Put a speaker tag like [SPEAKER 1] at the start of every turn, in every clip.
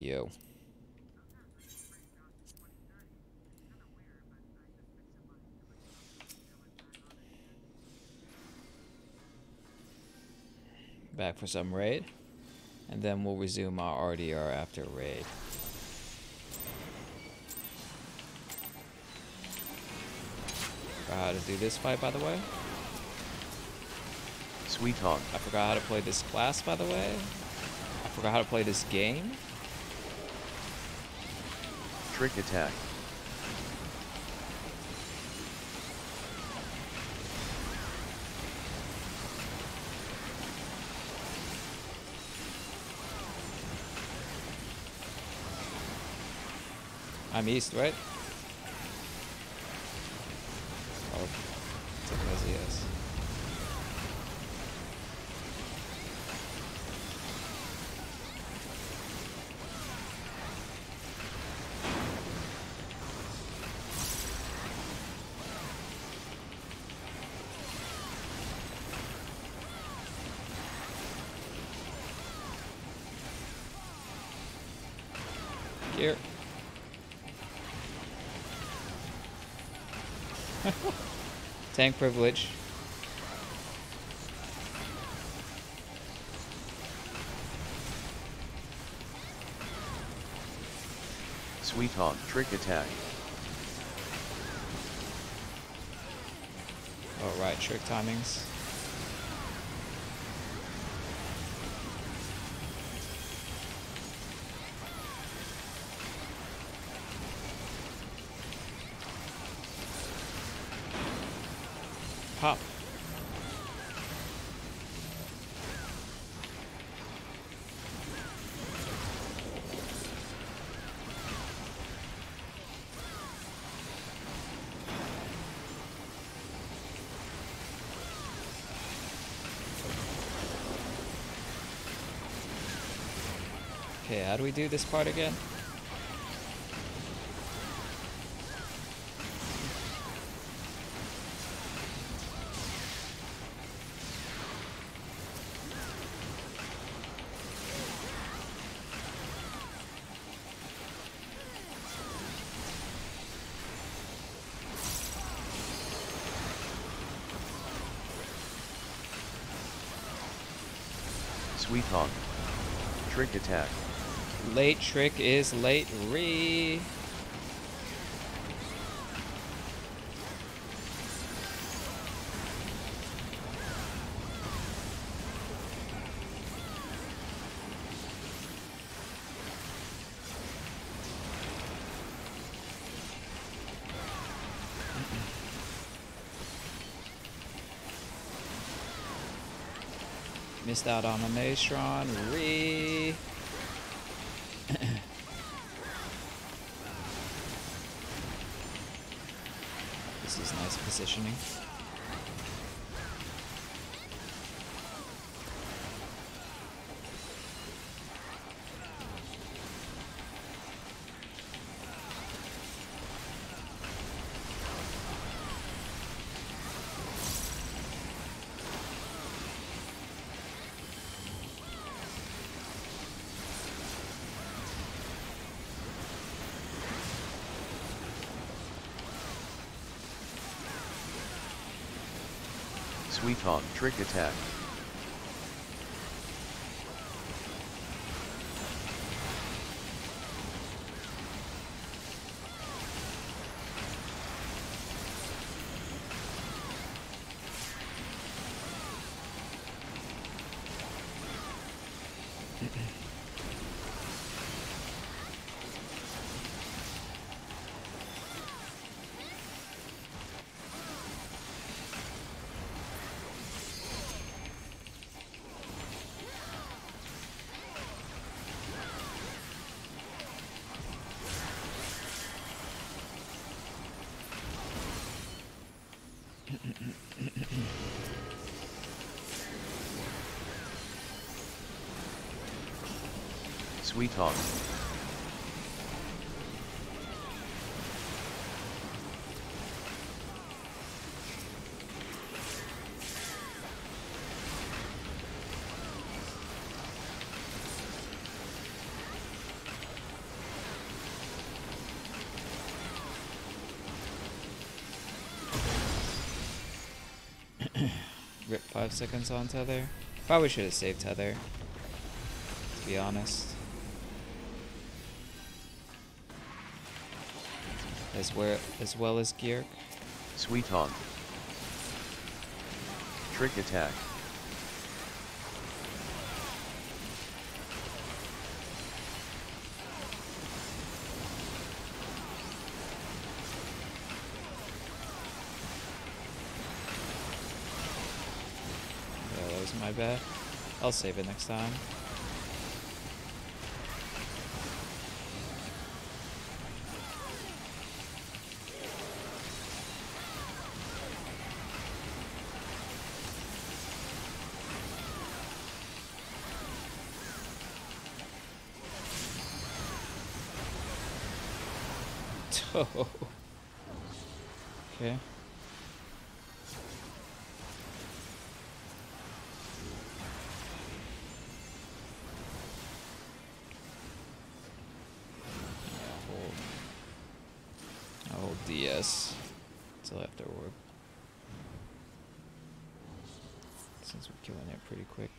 [SPEAKER 1] Yo. Back for some raid. And then we'll resume our RDR after raid. Forgot how to do this fight, by the way.
[SPEAKER 2] Sweet Hawk.
[SPEAKER 1] I forgot how to play this class, by the way. I forgot how to play this game.
[SPEAKER 2] Trick attack.
[SPEAKER 1] I'm east, right? Tank privilege.
[SPEAKER 2] Sweet Hawk. Trick attack.
[SPEAKER 1] Alright, trick timings. Do we do this part again?
[SPEAKER 2] Sweet Hawk. Trick attack.
[SPEAKER 1] Late trick is late re. Missed out on a Maestron. Re. Positioning.
[SPEAKER 2] Sweet Hawk. Trick attack. sweetheart.
[SPEAKER 1] Rip five seconds on tether. Probably should have saved tether. To be honest. As, where, as well as Gear.
[SPEAKER 2] Sweet Hog. Trick attack.
[SPEAKER 1] Yeah, that was my bad. I'll save it next time. okay. Oh. Yeah, hold. I'll hold DS until after orb. Since we're killing it pretty quick.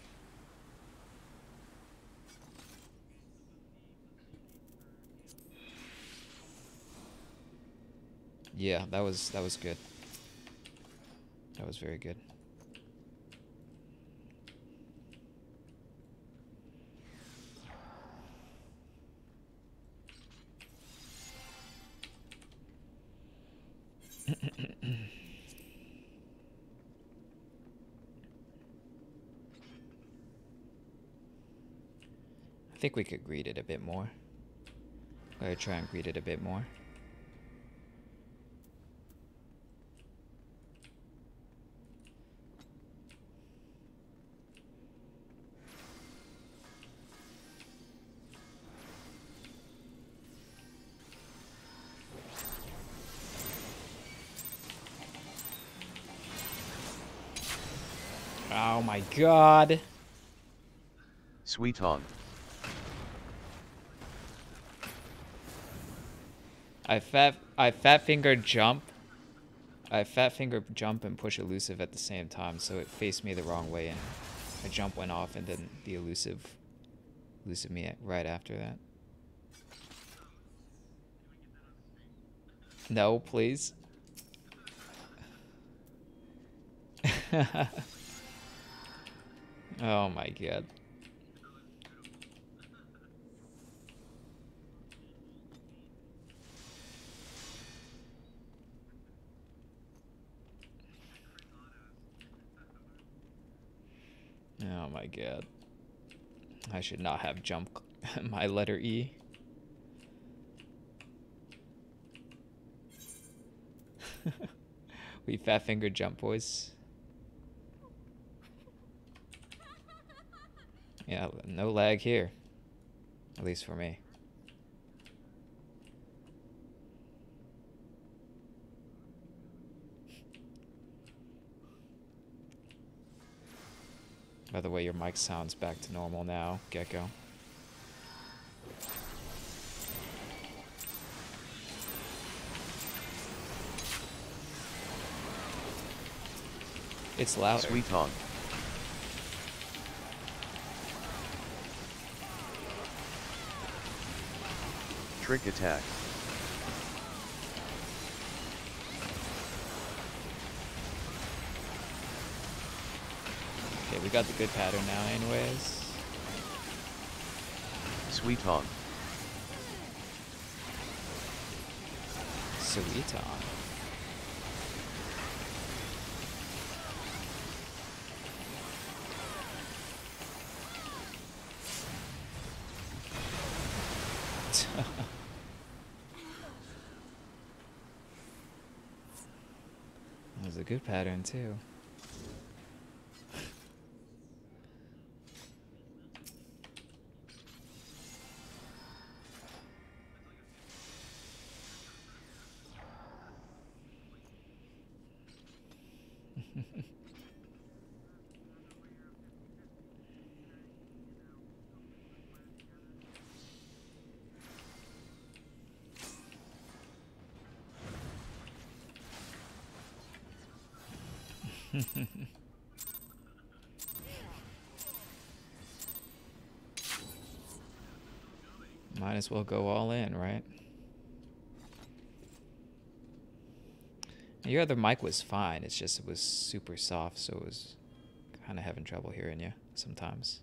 [SPEAKER 1] Yeah, that was that was good. That was very good. I think we could greet it a bit more. I'm gonna try and greet it a bit more. God.
[SPEAKER 2] Sweet on.
[SPEAKER 1] I fat I fat finger jump. I fat finger jump and push elusive at the same time, so it faced me the wrong way and my jump went off and then the elusive elusive me right after that. No, please. oh my god. Oh my god. I should not have jump my letter E. we fat finger jump boys. Yeah, no lag here. At least for me. By the way, your mic sounds back to normal now, Gecko. It's louder.
[SPEAKER 2] Sweet Hog. Trick attack.
[SPEAKER 1] Okay, we got the good pattern now anyways.
[SPEAKER 2] Sweet Hog.
[SPEAKER 1] Sweet on. That was a good pattern too. As well go all in, right? Your other mic was fine. It's just it was super soft, so it was kind of having trouble hearing you sometimes.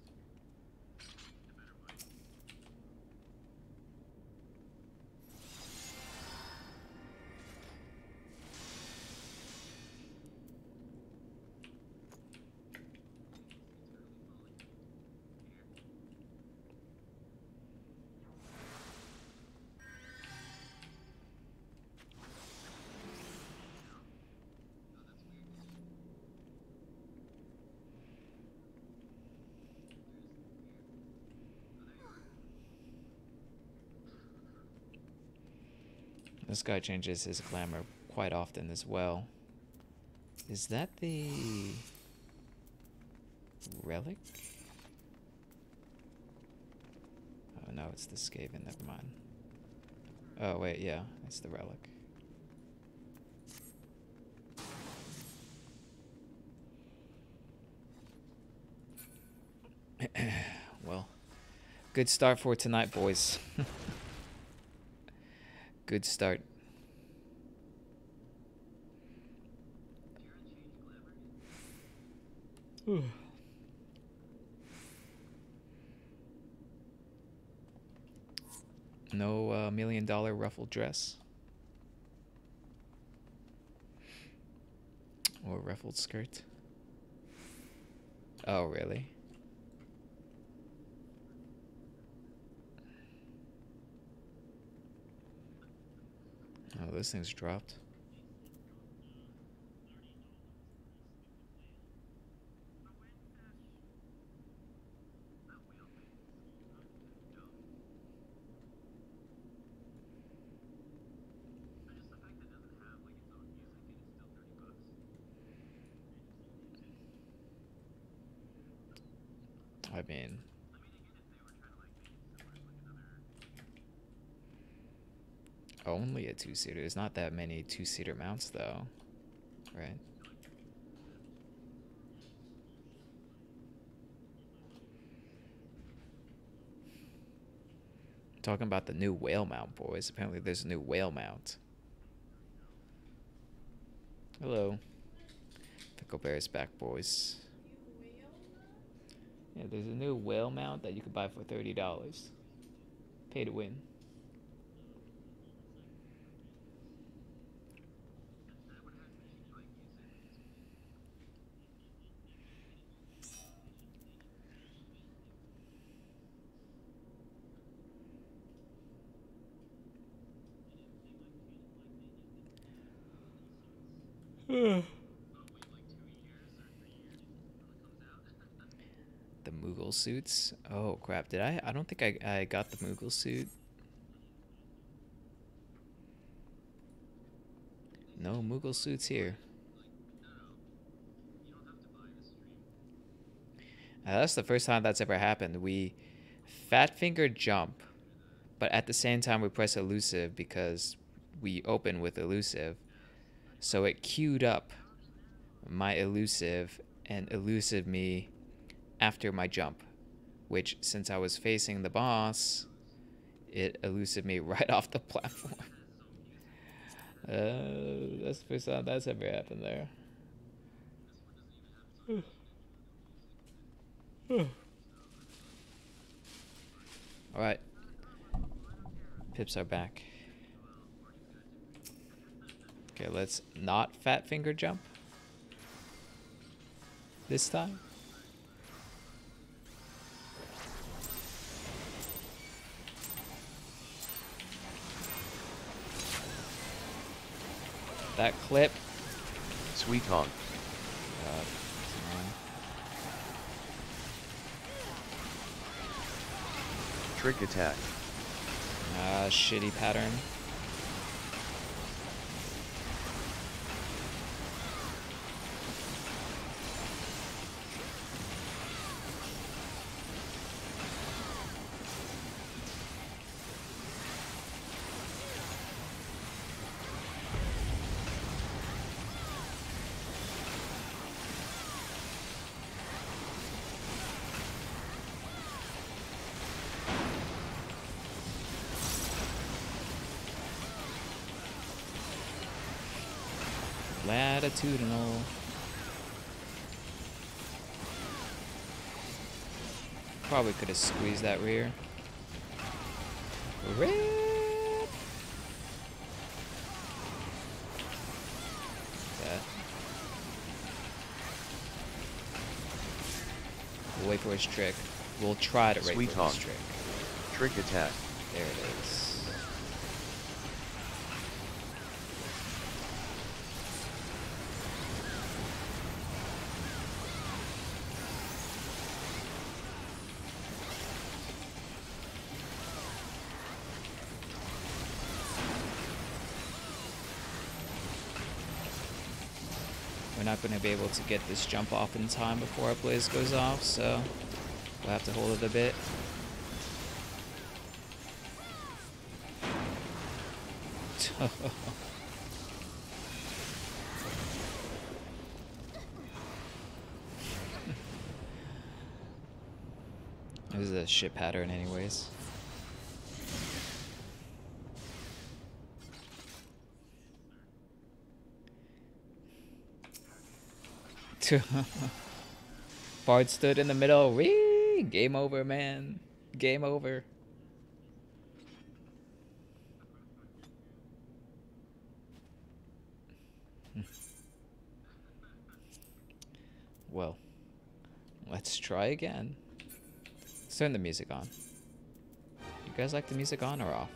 [SPEAKER 1] Guy changes his glamour quite often as well. Is that the relic? Oh no, it's the Skaven, never mind. Oh wait, yeah, it's the relic. well, good start for tonight, boys. good start. no uh, million dollar ruffled dress or ruffled skirt. Oh, really? Oh, this thing's dropped. I mean, only a two-seater. There's not that many two-seater mounts, though, right? Talking about the new whale mount, boys. Apparently, there's a new whale mount. Hello. Pickle Bear's back, boys. Yeah, there's a new whale mount that you can buy for thirty dollars. Pay to win. The Moogle suits. Oh crap! Did I? I don't think I I got the Moogle suit. No Moogle suits here. Uh, that's the first time that's ever happened. We fat finger jump, but at the same time we press elusive because we open with elusive. So it queued up my elusive and elusive me after my jump, which since I was facing the boss, it elusive me right off the platform. Uh, that's the first time that's ever happened there. All right. Pips are back. Okay, let's not fat finger jump. This time. That clip.
[SPEAKER 2] Sweet honk.
[SPEAKER 1] Uh,
[SPEAKER 2] Trick attack.
[SPEAKER 1] uh, shitty pattern. Probably could have squeezed that rear. Rip! That. We'll wait for his trick. We'll try to wait
[SPEAKER 2] Sweet
[SPEAKER 1] for his trick.
[SPEAKER 2] Trick attack.
[SPEAKER 1] There it is. We're going to be able to get this jump off in time before our blaze goes off, so we'll have to hold it a bit. This is a shit pattern anyways. Bard stood in the middle. Whee! Game over, man. Game over. Well, let's try again. Let's turn the music on. You guys like the music on or off?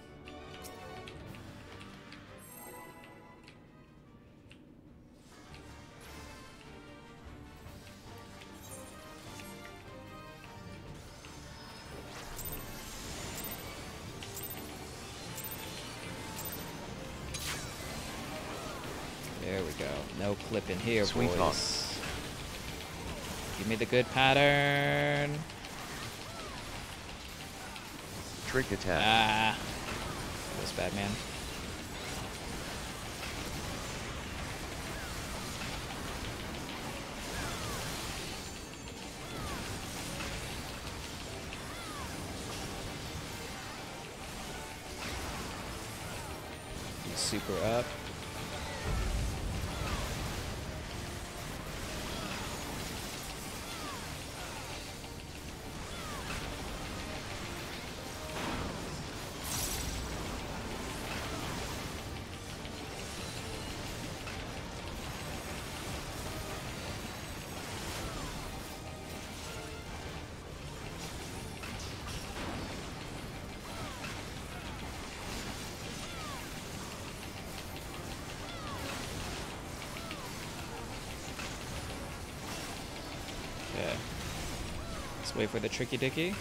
[SPEAKER 1] No clipping here,
[SPEAKER 2] Sweet
[SPEAKER 1] boys. Give me the good pattern.
[SPEAKER 2] Trick attack.
[SPEAKER 1] Ah. That was bad, man. Super up. Wait for the tricky dicky.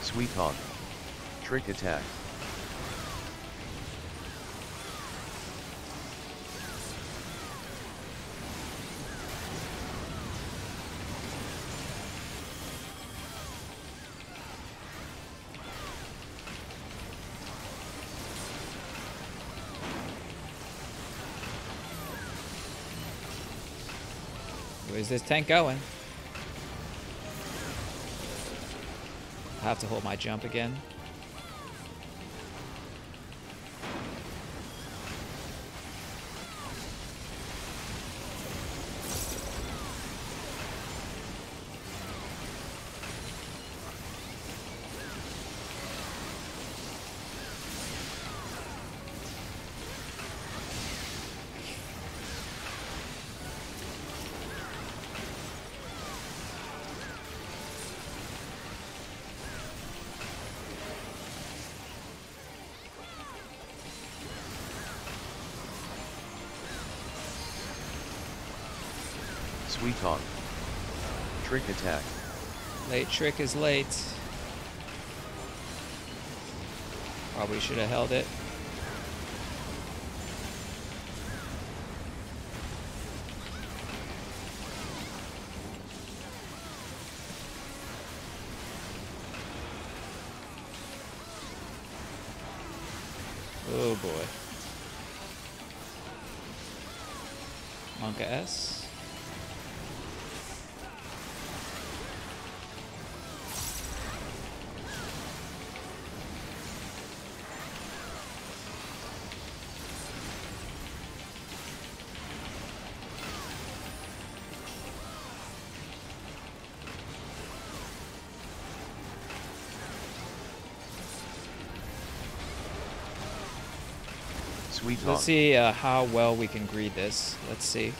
[SPEAKER 2] Sweet honk. Trick attack.
[SPEAKER 1] Where's this tank going? Have to hold my jump again.
[SPEAKER 2] Trick attack.
[SPEAKER 1] Late trick is late. Probably should have held it. Let's see uh, how well we can greed this. Let's see.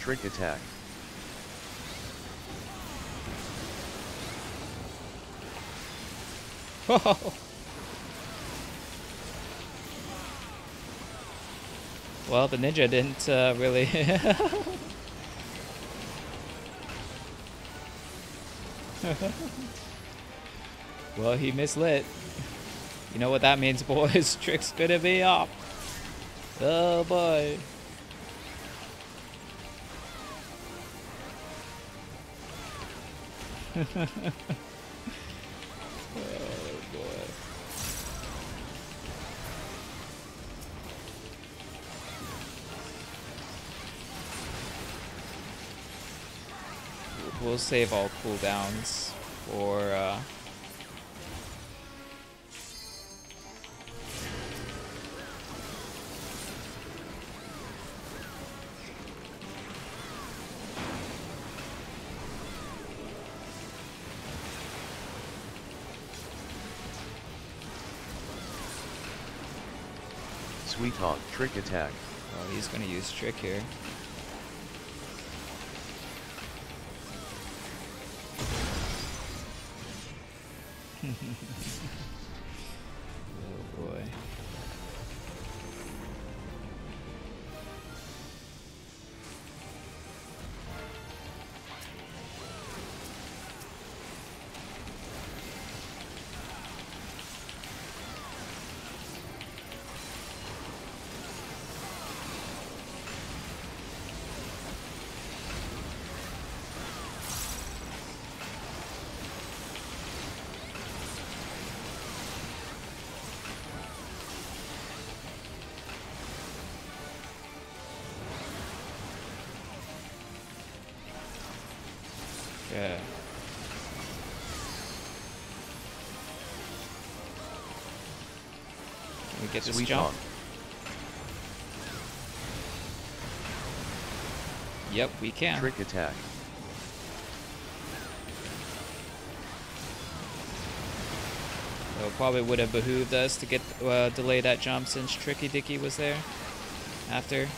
[SPEAKER 2] Trick attack.
[SPEAKER 1] well, the ninja didn't uh, really. well, he mislit. You know what that means, boys? Trick's gonna be up. Oh boy. oh boy. We'll save all cooldowns for uh,
[SPEAKER 2] Sweet Hawk. Trick attack.
[SPEAKER 1] Oh, he's gonna use trick here. Get this
[SPEAKER 2] Sweet
[SPEAKER 1] jump?
[SPEAKER 2] Hawk.
[SPEAKER 1] Yep, we can.
[SPEAKER 2] Trick attack.
[SPEAKER 1] So it probably would have behooved us to get uh, delay that jump since Tricky Dicky was there. After.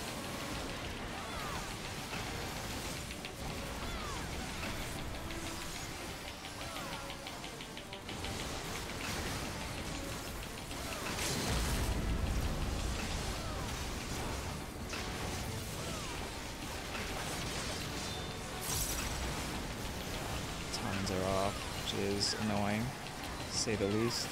[SPEAKER 1] Say the least.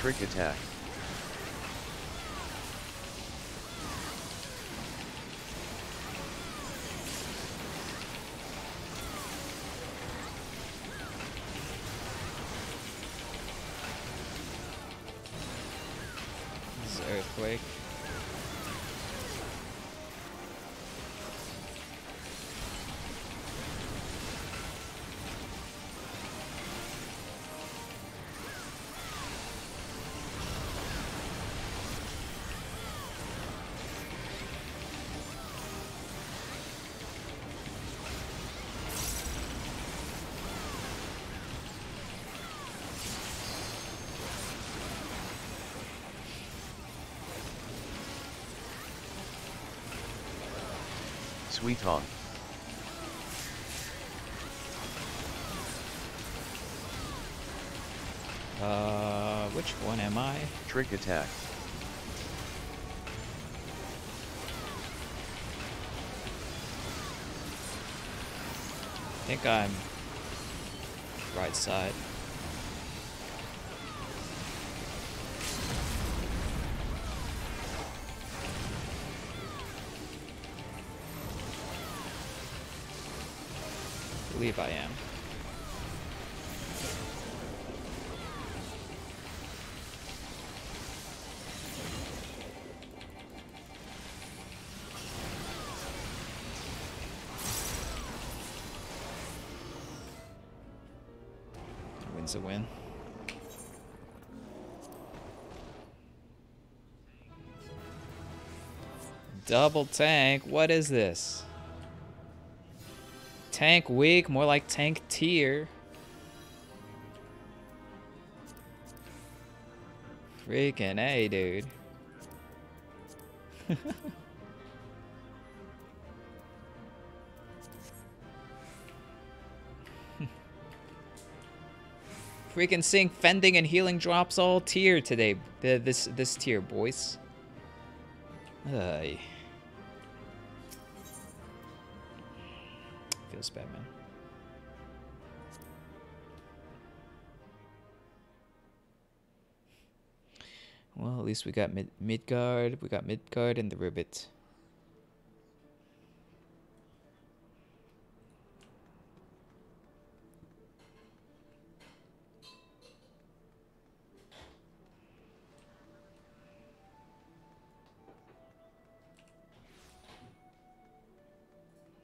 [SPEAKER 2] Trick attack. Sweet Hawk.
[SPEAKER 1] Uh, which one am I?
[SPEAKER 2] Trick attack.
[SPEAKER 1] I think I'm right side. I am. Win's a win. Double tank? What is this? Tank weak, more like tank tier. Freaking A, dude. Freaking sync fending and healing drops all tier today. This this tier, boys. Ay. Feels bad, man. Well, at least we got mid Midgard. We got Midgard and the Ribbit.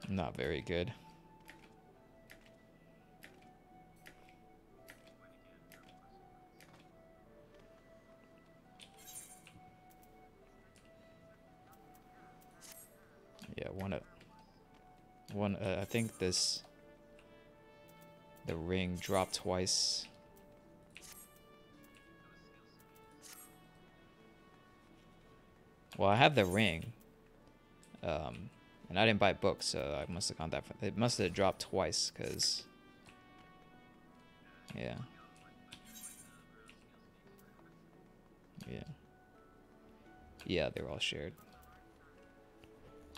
[SPEAKER 1] Not very good. One. Uh, I think this the ring dropped twice. Well, I have the ring. Um, and I didn't buy books, so I must have gone that far. It must have dropped twice, because... Yeah. Yeah. Yeah, they're all shared.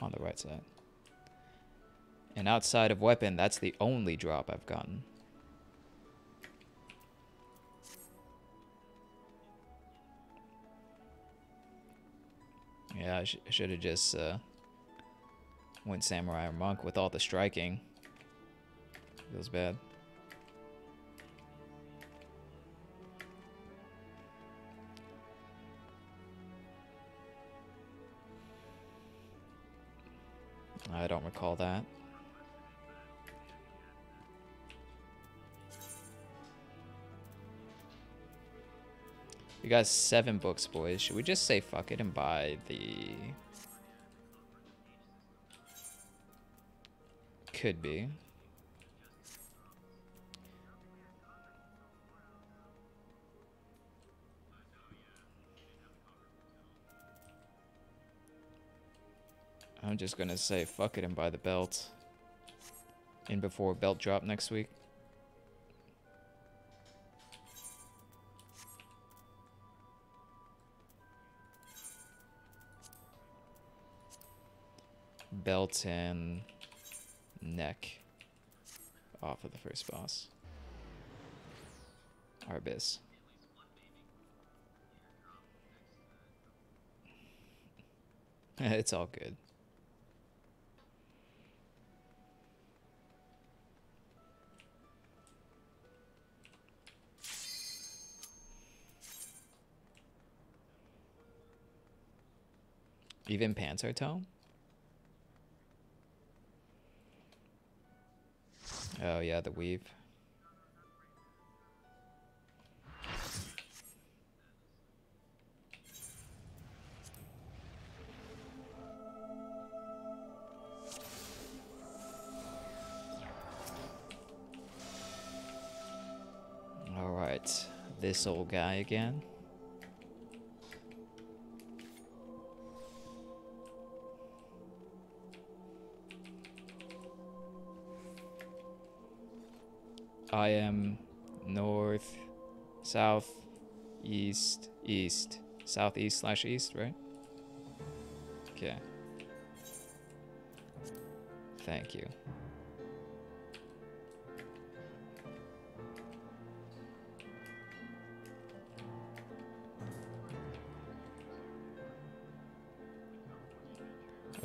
[SPEAKER 1] On the right side. And outside of weapon, that's the only drop I've gotten. Yeah, I sh should have just... Uh, went Samurai or Monk with all the striking. Feels bad. I don't recall that. We got seven books, boys. Should we just say fuck it and buy the Could be. I'm just gonna say fuck it and buy the belt. In before belt drop next week. Belt and neck off of the first boss. Arbis. it's all good. Even pants are Tome? Oh yeah, the weave. Alright, this old guy again. I am north, south, east, east. Southeast slash east, right? Okay. Thank you.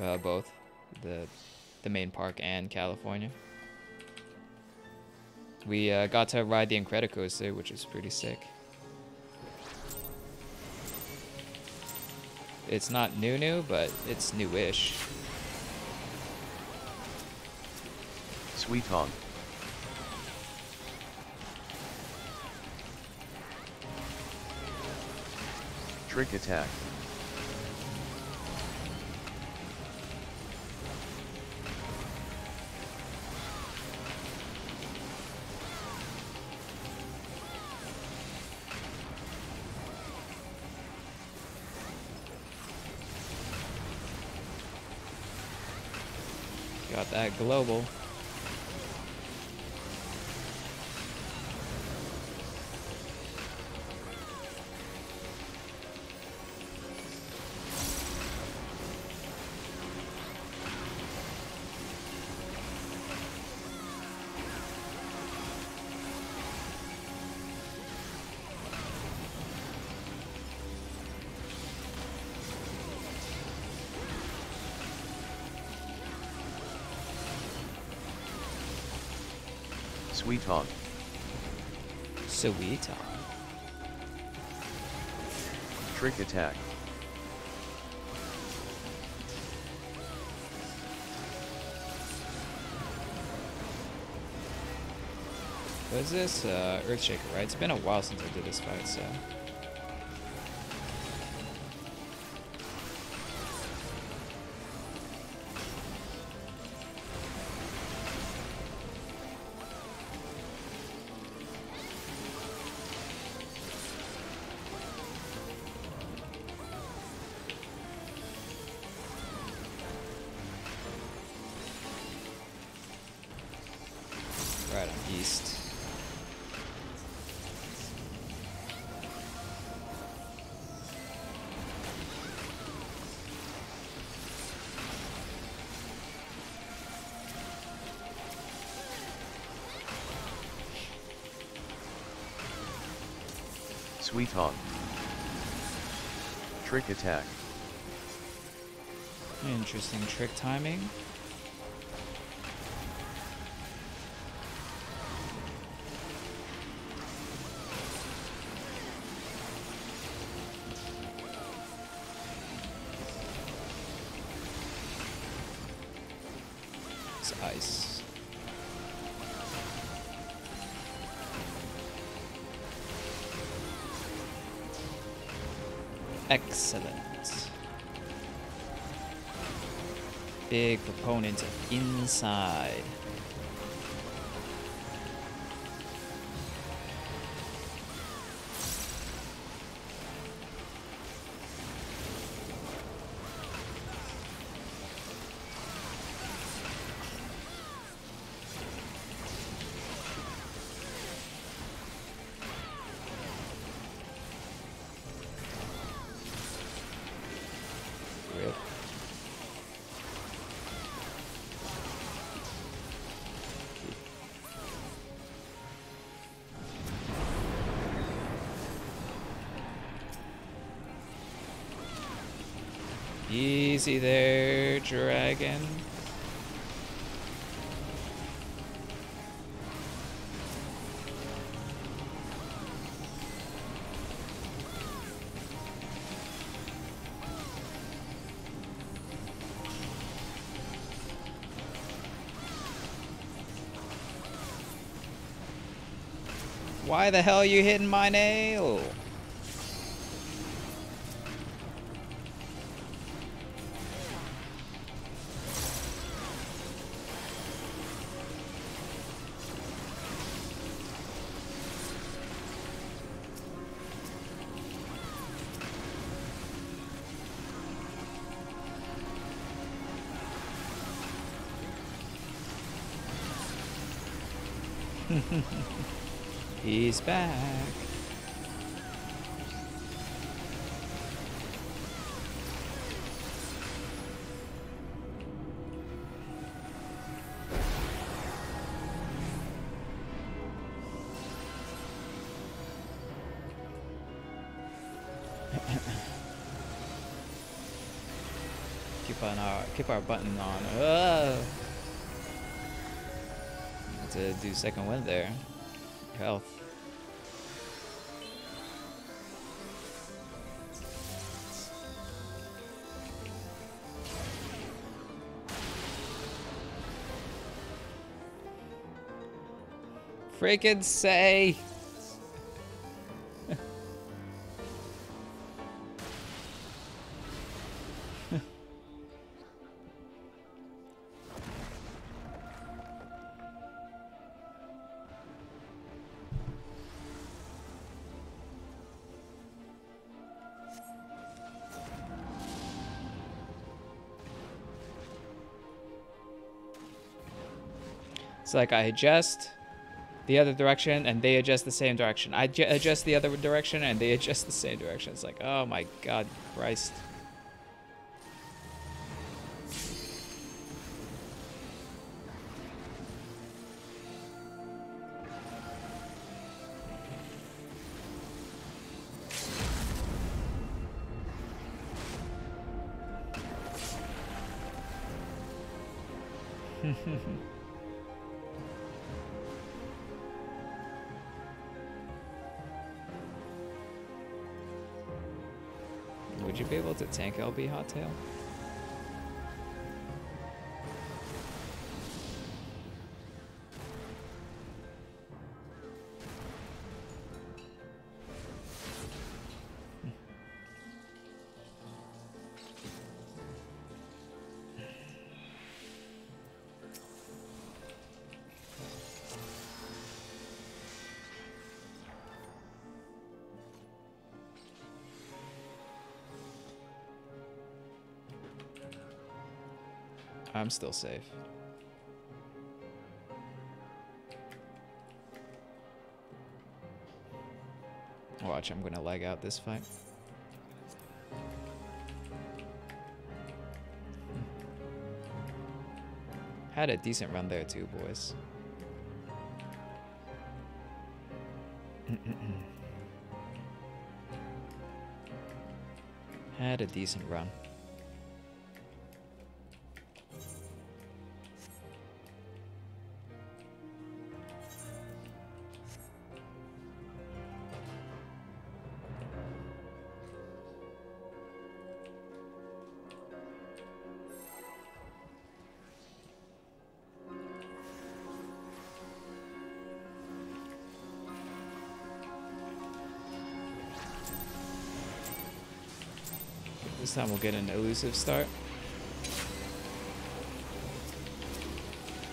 [SPEAKER 1] Uh, both. The the main park and California we uh, got to ride the Incredicoaster, which is pretty sick. It's not new new, but it's newish.
[SPEAKER 2] Suiton. Trick attack.
[SPEAKER 1] Global.
[SPEAKER 2] Sweet Hawk.
[SPEAKER 1] Sweet.
[SPEAKER 2] Trick attack.
[SPEAKER 1] What is this? Uh, Earthshaker, right? It's been a while since I did this fight, so.
[SPEAKER 2] Sweet Trick attack.
[SPEAKER 1] Interesting trick timing. Excellent. Big proponent of inside. Easy there, dragon. Why the hell are you hitting my nail? He's back. keep our keep our button on. Uh, to do second wind there. Health. Freaking say. It's like I adjust the other direction and they adjust the same direction. I adjust the other direction and they adjust the same direction. It's like, oh my god, Christ. To tank LB Hot I'm still safe. Watch, I'm gonna leg out this fight. Had a decent run there too, boys. Had a decent run. This time we'll get an elusive start.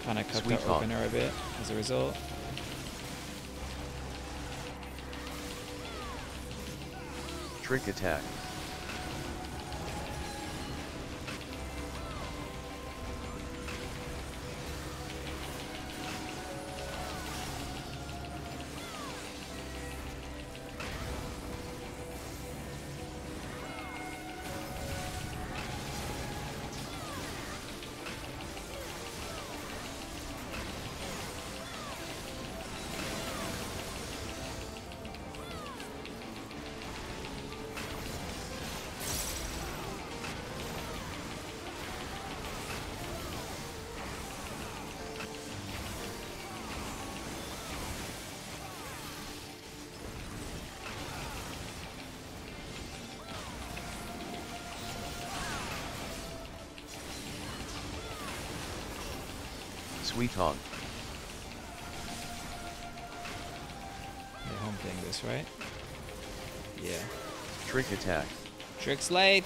[SPEAKER 1] Kind of cut
[SPEAKER 2] Sweet talk.
[SPEAKER 1] opener a bit as a result.
[SPEAKER 2] Trick attack. Suiton.
[SPEAKER 1] The home this, right? Yeah.
[SPEAKER 2] Trick attack.
[SPEAKER 1] Trick's late.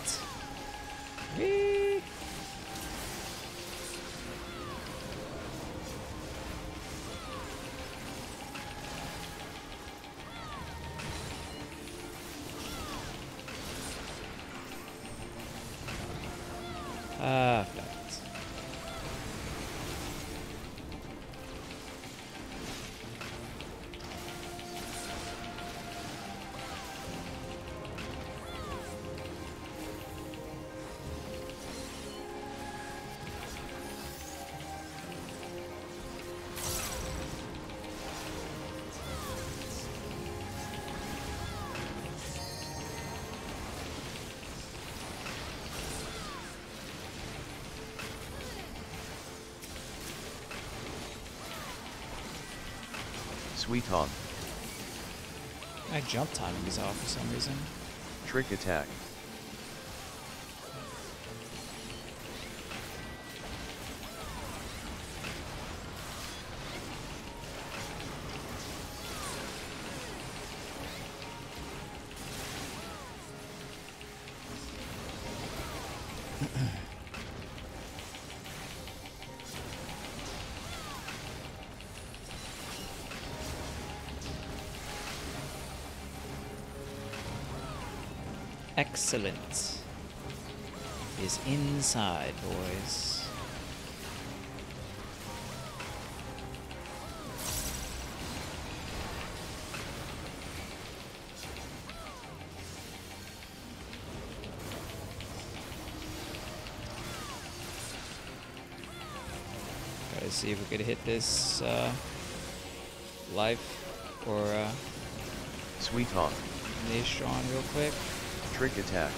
[SPEAKER 2] On.
[SPEAKER 1] My jump timing is off for some reason.
[SPEAKER 2] Trick attack.
[SPEAKER 1] Excellent. Is inside, boys. Try to see if we could hit this uh, life or uh,
[SPEAKER 2] sweetheart.
[SPEAKER 1] Nation real quick.
[SPEAKER 2] Trick attack.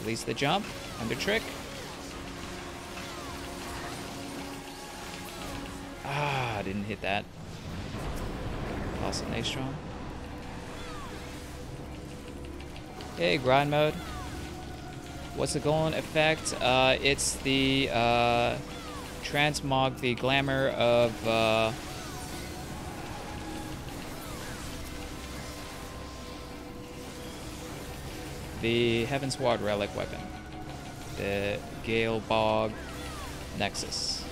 [SPEAKER 1] Release the jump. Under trick. Ah, didn't hit that. Toss a Nastrond. Okay, grind mode. What's the golden effect? Uh, it's the uh, transmog, the glamour of uh, the Heavensward relic weapon, the Gae Bolg Nexus.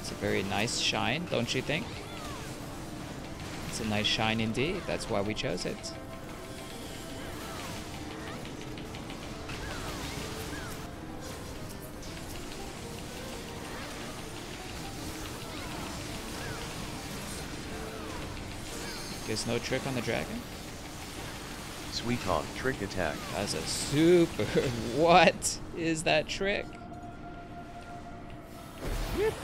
[SPEAKER 1] It's a very nice shine, don't you think? It's a nice shine indeed. That's why we chose it. There's no trick on the dragon.
[SPEAKER 2] Sweet Hawk. Trick attack.
[SPEAKER 1] That's a super. What is that trick? Yep.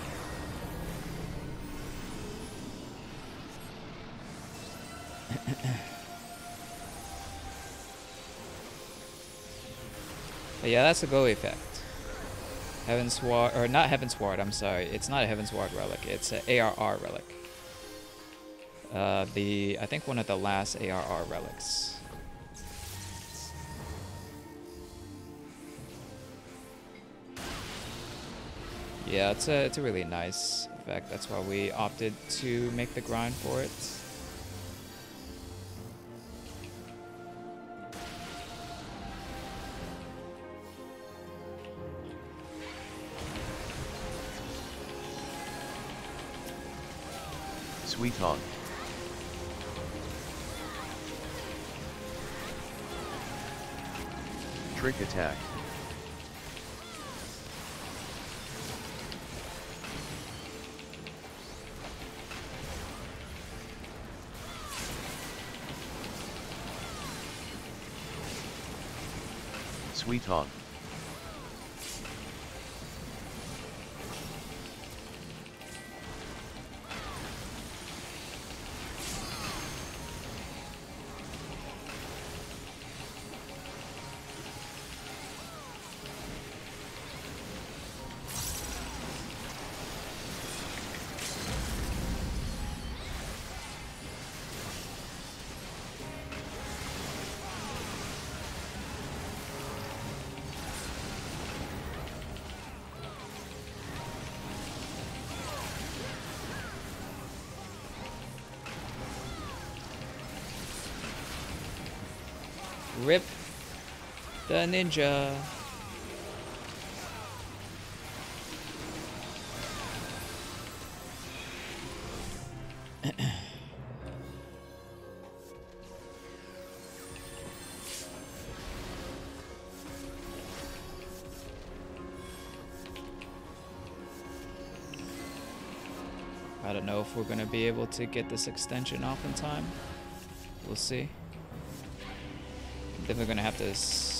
[SPEAKER 1] Yeah, that's a go effect. Heavensward, or not Heavensward, I'm sorry. It's not a Heavensward relic, it's an ARR relic. Uh, the, I think one of the last ARR relics. Yeah, it's a, it's a really nice effect. That's why we opted to make the grind for it.
[SPEAKER 2] Sweet Hawk. Trick attack. Sweet Hawk.
[SPEAKER 1] The ninja. I don't know if we're going to be able to get this extension off in time. We'll see. Then we're gonna have to.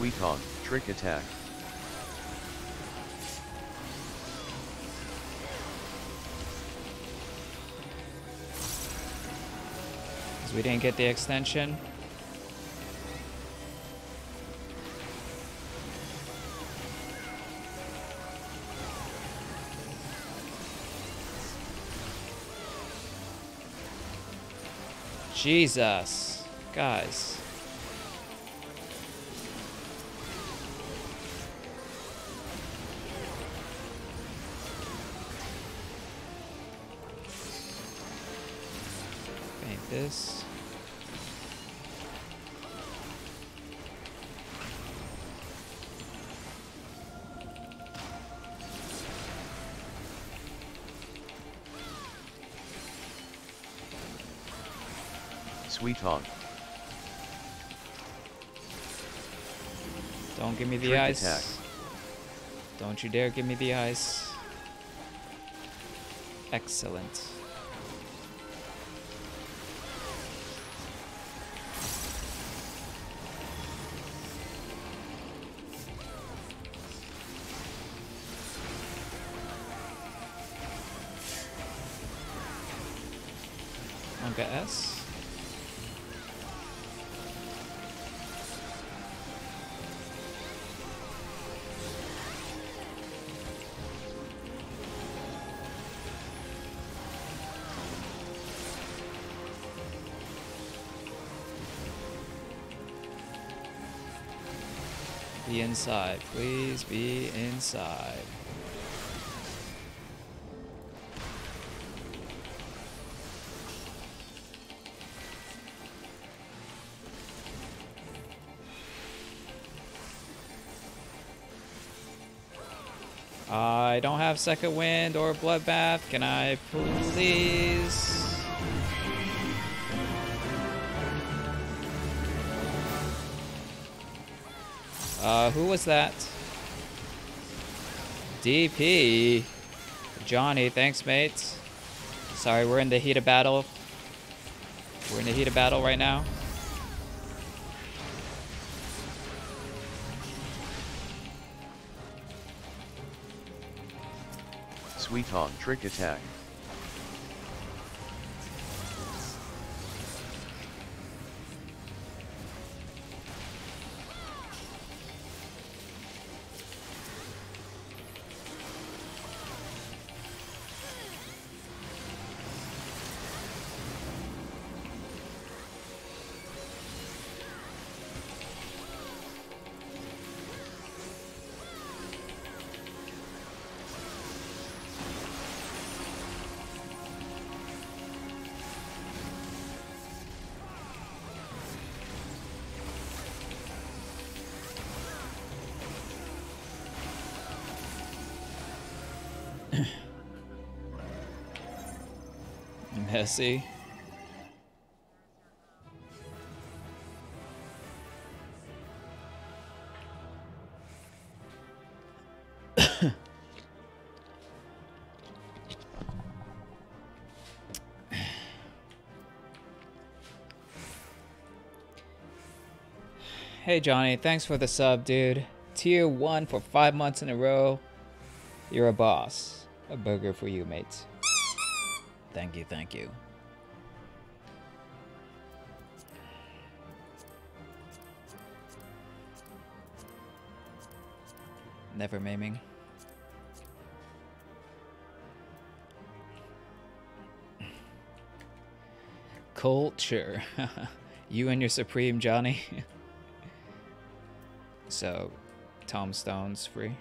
[SPEAKER 1] S
[SPEAKER 2] Sweet Hawk. Trick attack.
[SPEAKER 1] Cause we didn't get the extension. Jesus. Guys. This.
[SPEAKER 2] Sweet Hawk.
[SPEAKER 1] Don't give me the
[SPEAKER 2] Trick
[SPEAKER 1] ice.
[SPEAKER 2] attack.
[SPEAKER 1] Don't you dare give me the ice. Excellent. Inside. Please be inside. I don't have second wind or bloodbath. Can I please? Uh, who was that? DP. Johnny, thanks, mates. Sorry, we're in the heat of battle. We're in the heat of battle right now.
[SPEAKER 2] Suiton trick attack.
[SPEAKER 1] Messy. hey Johnny, thanks for the sub, dude. Tier 1 for 5 months in a row. You're a boss. A burger for you, mates. Thank you, thank you. Never maiming. Culture. you and your Supreme Johnny. so, Tom Stone's free.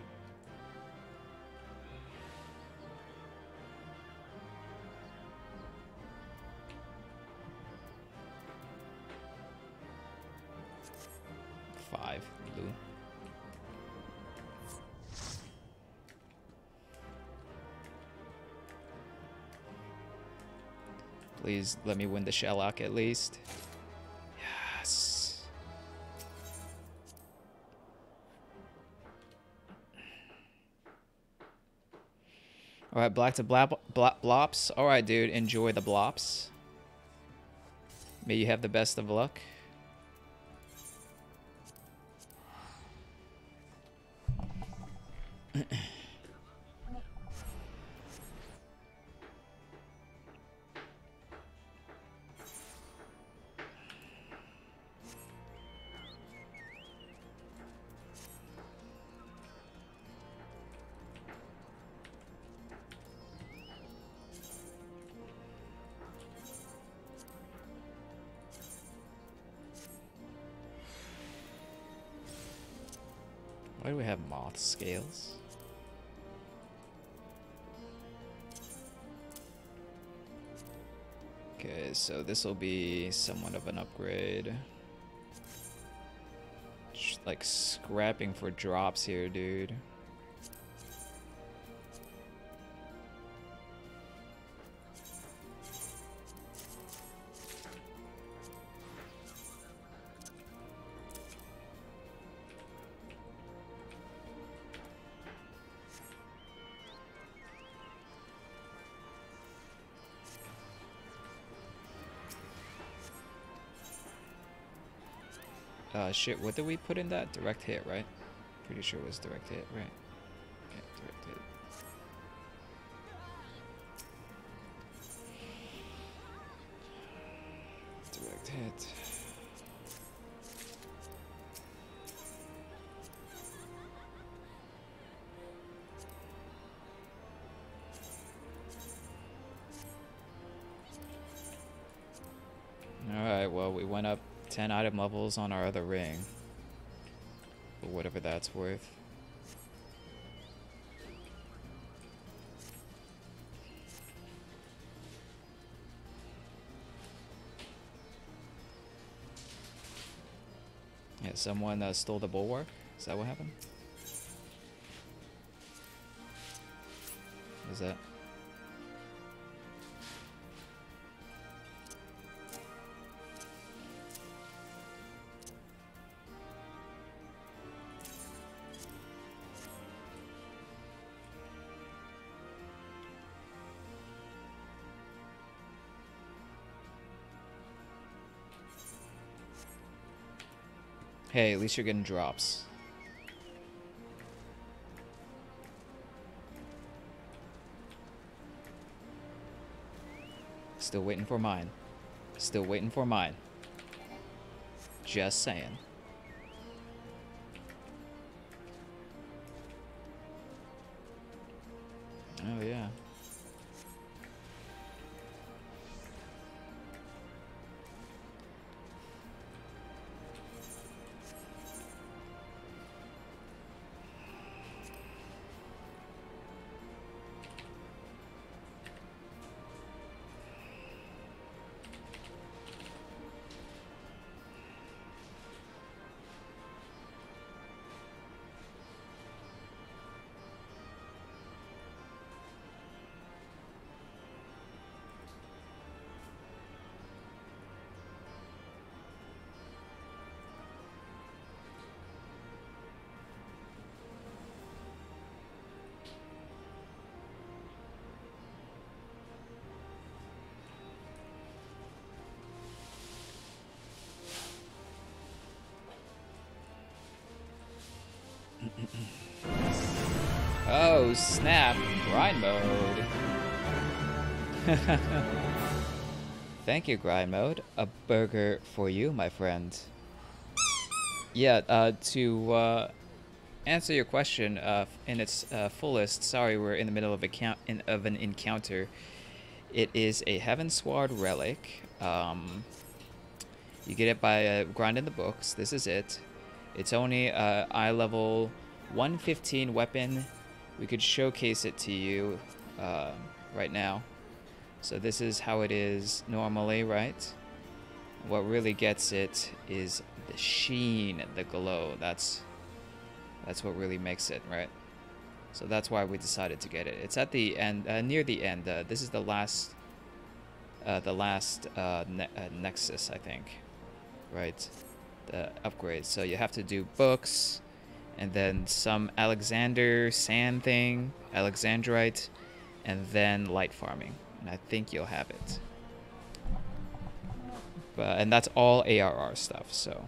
[SPEAKER 1] Please let me win the Shellock at least. Yes. All right, black to blab, blop, blops. All right, dude, enjoy the blops. May you have the best of luck. Scales? Okay, so this will be somewhat of an upgrade. Just like scrapping for drops here, dude. Shit, what did we put in that? Direct hit, right? Pretty sure it was direct hit, right? 10 item levels on our other ring. For whatever that's worth. Yeah, someone uh, stole the bulwark. Is that what happened? Is that? Hey, at least you're getting drops. Still waiting for mine. Still waiting for mine. Just saying. Snap. Grind mode. Thank you, Grind mode. A burger for you, my friend. Yeah, uh, to uh, answer your question uh, in its uh, fullest, sorry, we're in the middle of, a count in, of an encounter. It is a Heavensward relic. Um, you get it by uh, grinding the books. This is it. It's only a eye level 115 weapon. We could showcase it to you uh, right now. So this is how it is normally, right? What really gets it is the sheen, the glow. That's that's what really makes it, right? So that's why we decided to get it. It's at the end, uh, near the end. Uh, this is the last, uh, the last uh, ne uh, Nexus, I think, right? The upgrade. So you have to do books, and then some Alexander sand thing, Alexandrite, and then light farming. And I think you'll have it. But and that's all ARR stuff. So,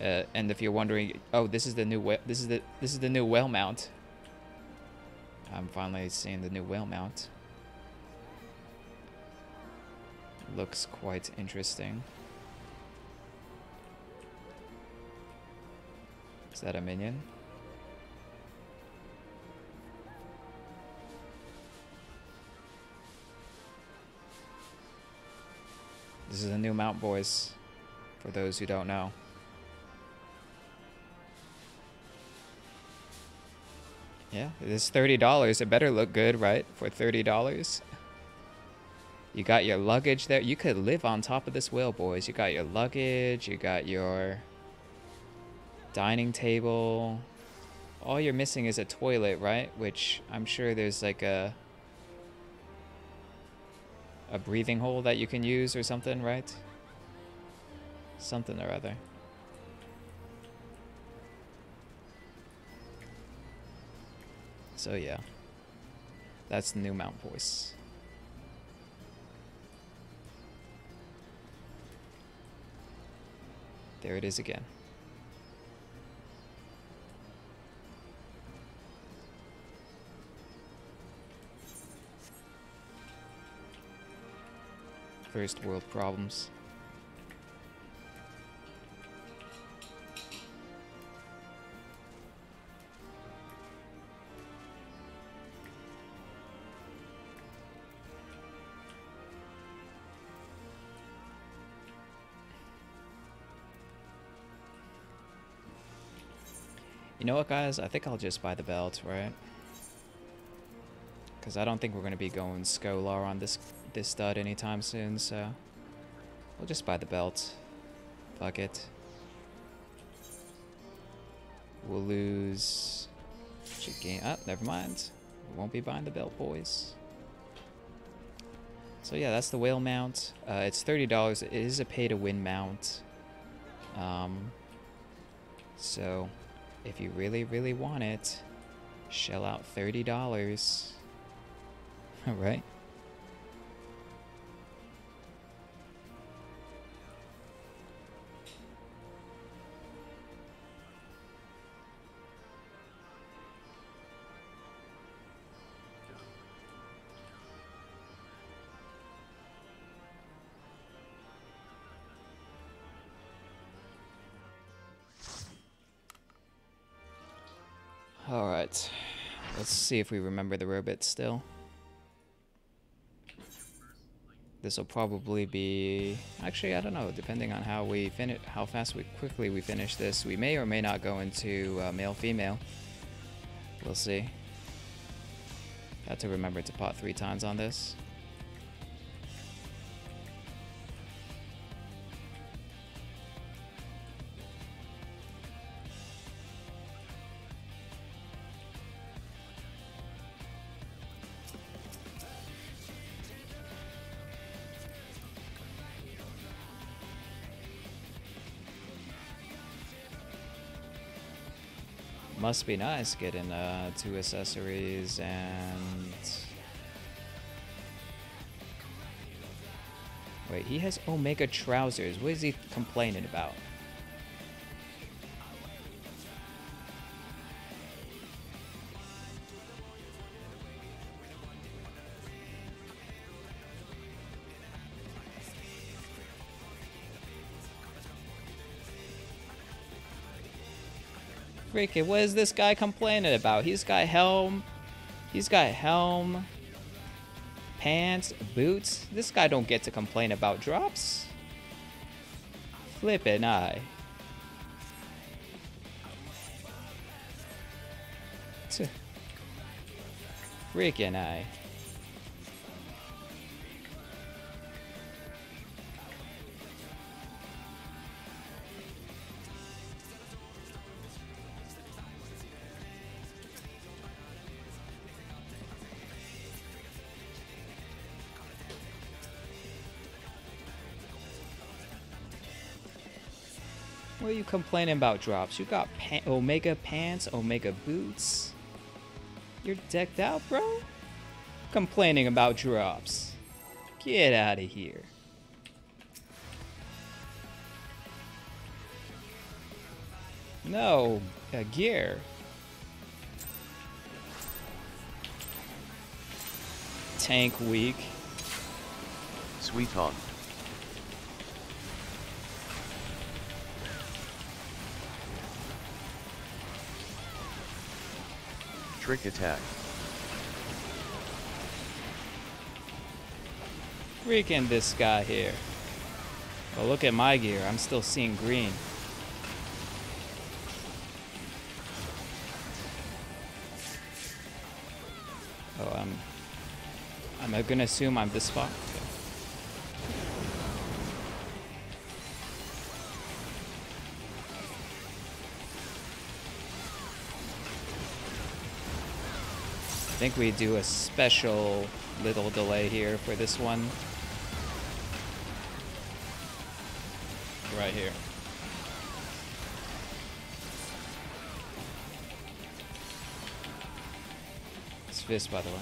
[SPEAKER 1] uh, and if you're wondering, oh, this is the new this is the this is the new whale mount. I'm finally seeing the new whale mount. Looks quite interesting. Is that a minion? This is a new mount, boys, for those who don't know. Yeah, it is $30. It better look good, right? For $30. You got your luggage there. You could live on top of this whale, boys. You got your luggage. You got your dining table. All you're missing is a toilet, right? Which I'm sure there's like a a breathing hole that you can use or something, right? Something or other. So yeah. That's the new Mount Voice. There it is again. First world problems. You know what, guys? I think I'll just buy the belt, right? Because I don't think we're going to be going Scholar on this this stud anytime soon, so... We'll just buy the belt. Fuck it. We'll lose... Should gain... Oh, never mind. We won't be buying the belt, boys. So yeah, that's the whale mount. Uh, it's $30. It is a pay-to-win mount. Um, so if you really, really want it, shell out $30. Alright. Alright. See if we remember the robot still. This will probably be... Actually, I don't know. Depending on how we finish, how fast we quickly we finish this, we may or may not go into uh, male-female. We'll see. Have to remember to pot three times on this. Must be nice getting uh, two accessories and... Wait, he has Omega trousers. What is he complaining about? Freaking, what is this guy complaining about? He's got helm. He's got helm. Pants, boots. This guy don't get to complain about drops. Flippin' eye. Freaking eye. What are you complaining about drops? You got pa Omega pants, Omega boots. You're decked out, bro? Complaining about drops. Get out of here. No, uh, gear. Tank weak.
[SPEAKER 2] Suiton. Trick attack.
[SPEAKER 1] Freaking this guy here. Well, look at my gear. I'm still seeing green. Oh, I'm... I'm gonna assume I'm this spot. Think we do a special little delay here for this one. Right here. It's fist, by the way.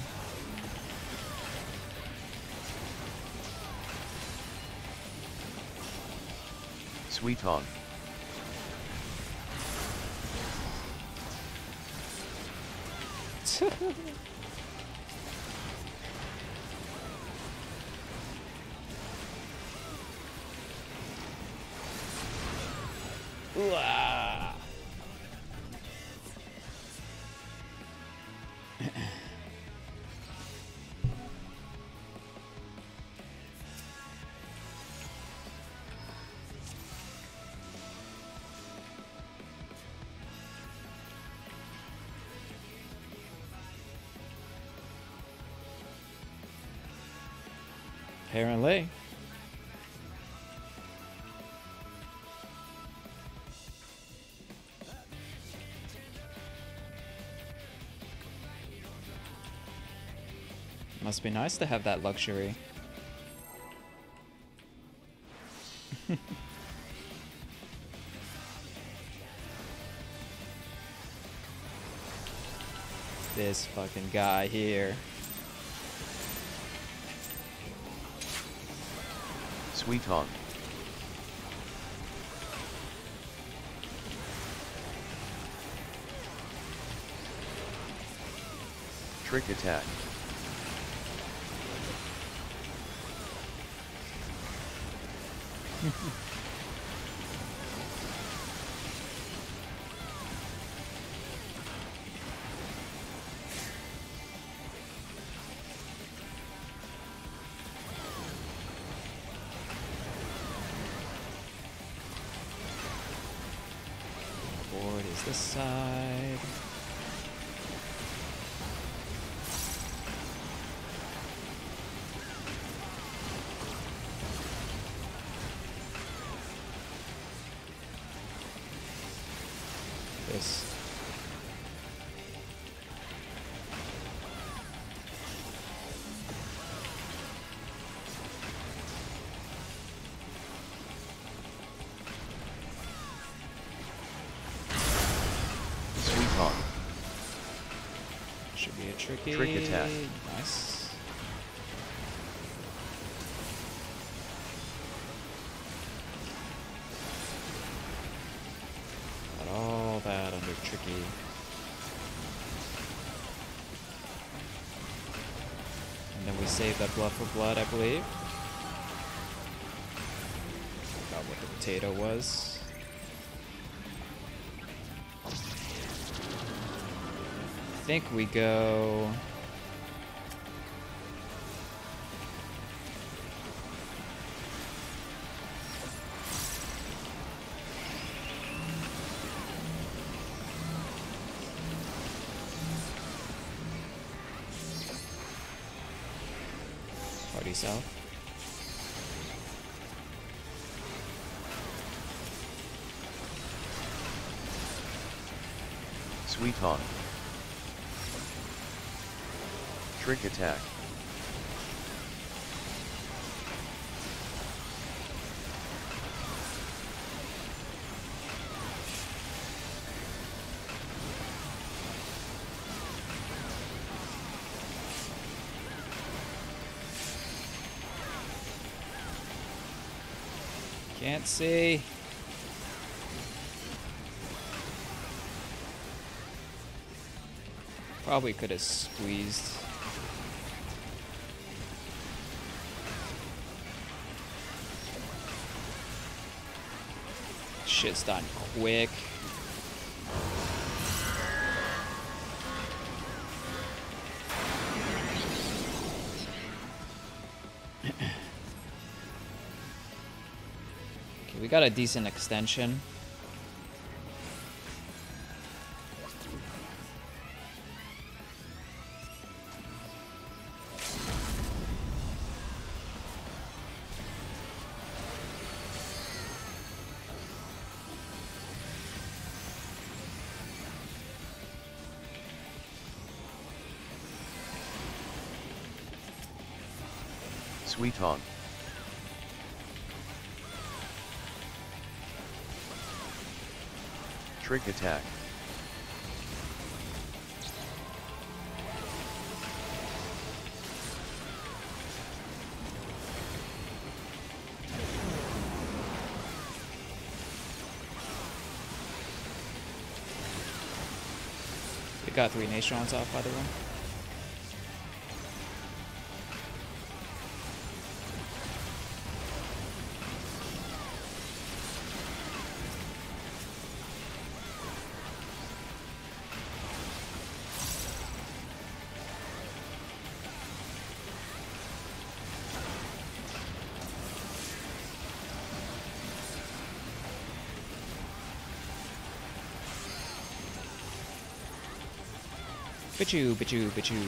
[SPEAKER 2] Suiton.
[SPEAKER 1] Wow. Apparently. Must be nice to have that luxury. this fucking guy here.
[SPEAKER 2] Suiton. Trick attack.
[SPEAKER 1] Should be a tricky.
[SPEAKER 2] Trick attack.
[SPEAKER 1] Nice. Got all that under tricky. And then we save that blood for blood, I believe. Forgot what the potato was. Think we go. Party south.
[SPEAKER 2] Sweet Trick attack.
[SPEAKER 1] Can't see. Probably could have squeezed. Shit's done quick. Okay, we got a decent extension.
[SPEAKER 2] Trick attack.
[SPEAKER 1] We got three nations off, by the way. Bichu, bichu, bichu.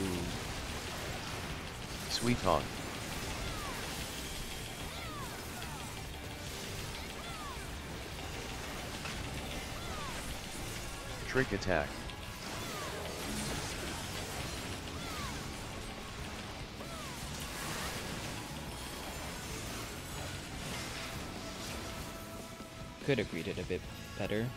[SPEAKER 2] Suiton. Trick attack.
[SPEAKER 1] Could have greeted a bit better.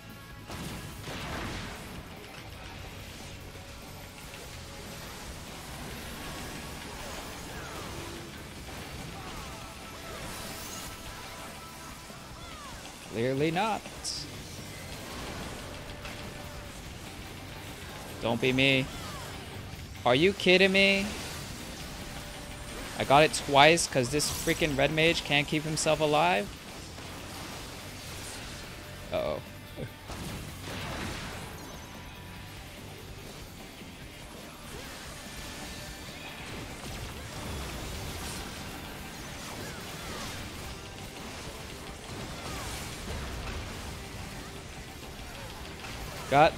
[SPEAKER 1] Clearly not. Don't be me. Are you kidding me? I got it twice because this freaking red mage can't keep himself alive?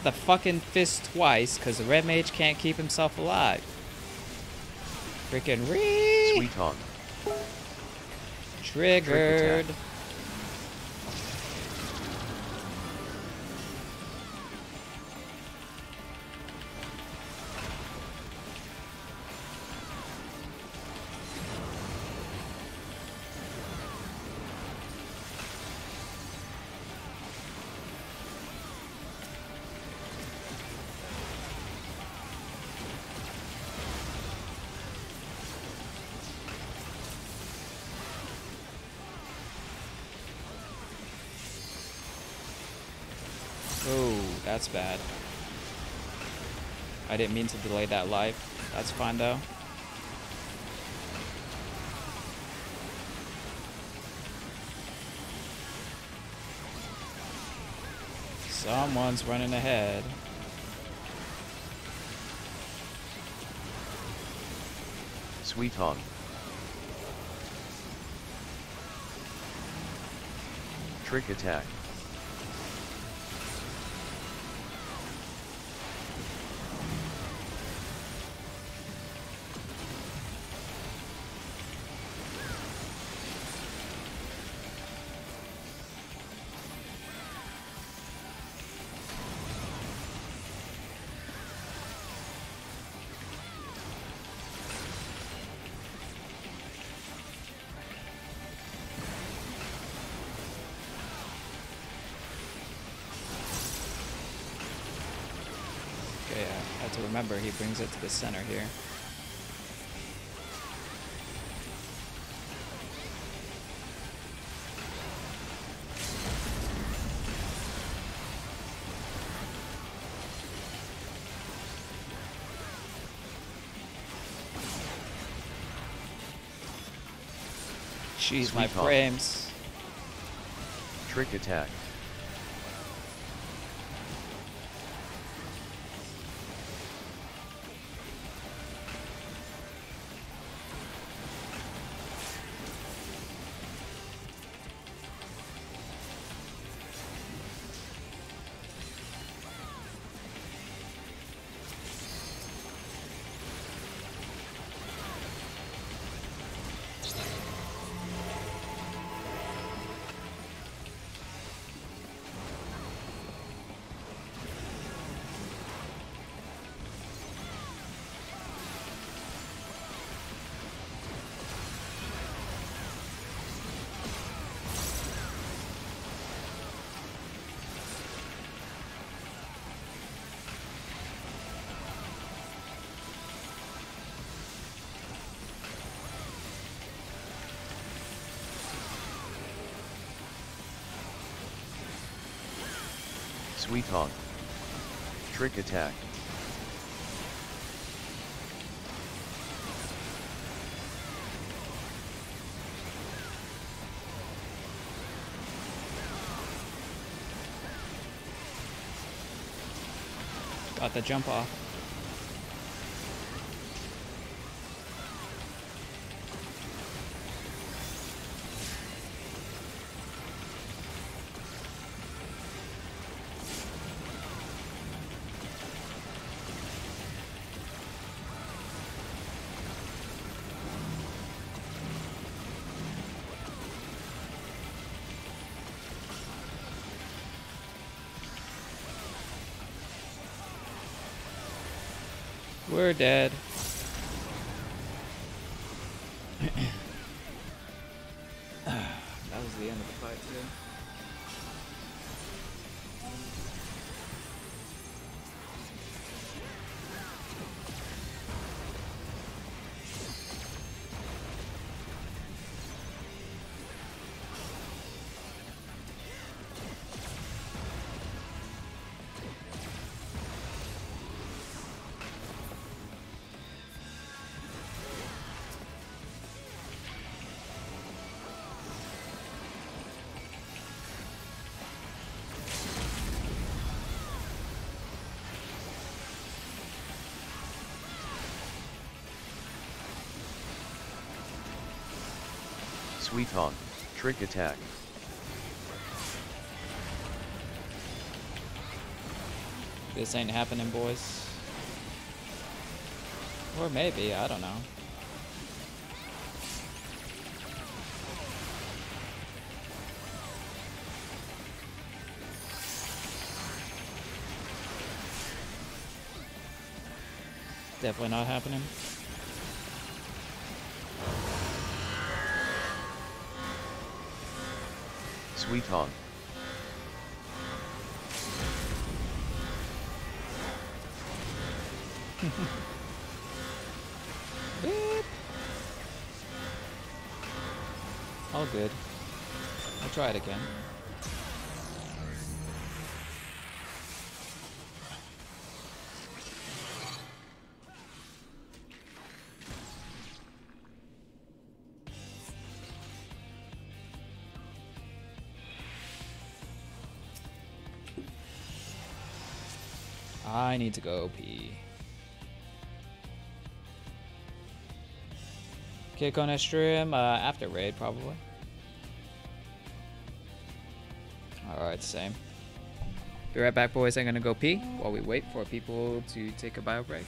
[SPEAKER 1] The fucking fist twice because the red mage can't keep himself alive. Freaking re
[SPEAKER 2] Suiton.
[SPEAKER 1] triggered. That's bad. I didn't mean to delay that life. That's fine though. Someone's running ahead.
[SPEAKER 2] Suiton. Trick attack.
[SPEAKER 1] Remember he brings it to the center here. Jeez, my frames.
[SPEAKER 2] Trick attack. Suiton. Trick attack.
[SPEAKER 1] Got the jump off. We're dead.
[SPEAKER 2] Trick attack.
[SPEAKER 1] This ain't happening, boys. Or maybe, I don't know. Definitely not happening. Beep. All good. I'll try it again. Need to go pee. Kick on a stream uh, after raid, probably. Alright, same. Be right back, boys. I'm gonna go pee while we wait for people to take a bio break.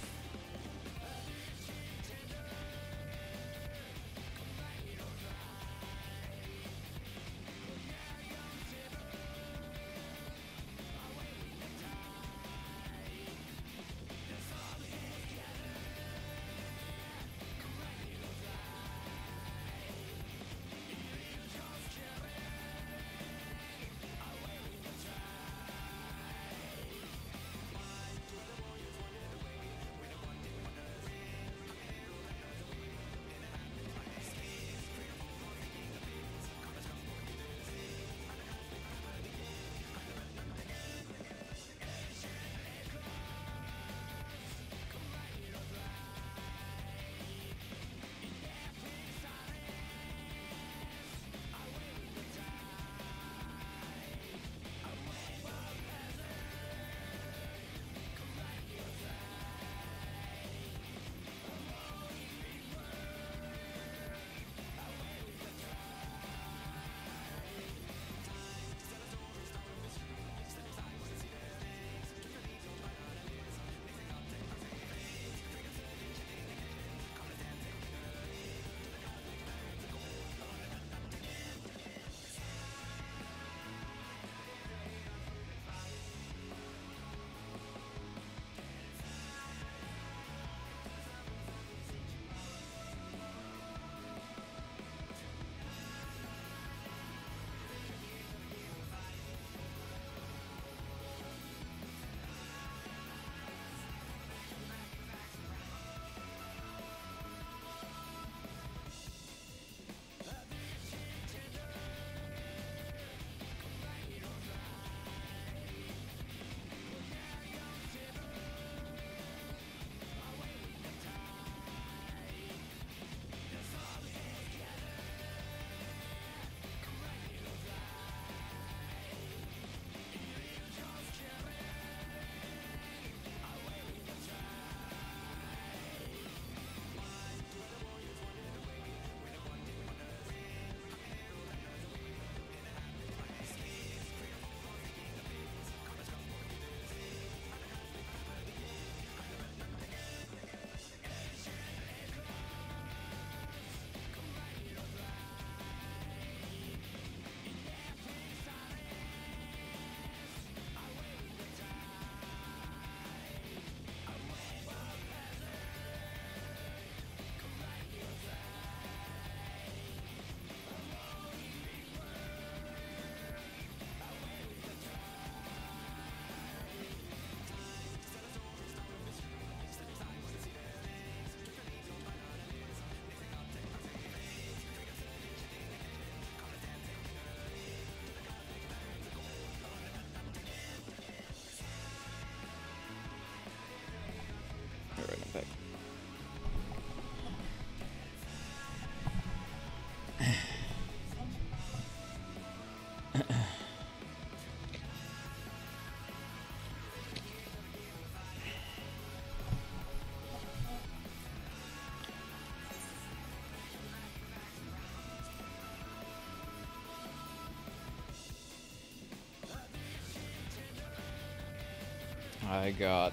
[SPEAKER 1] I got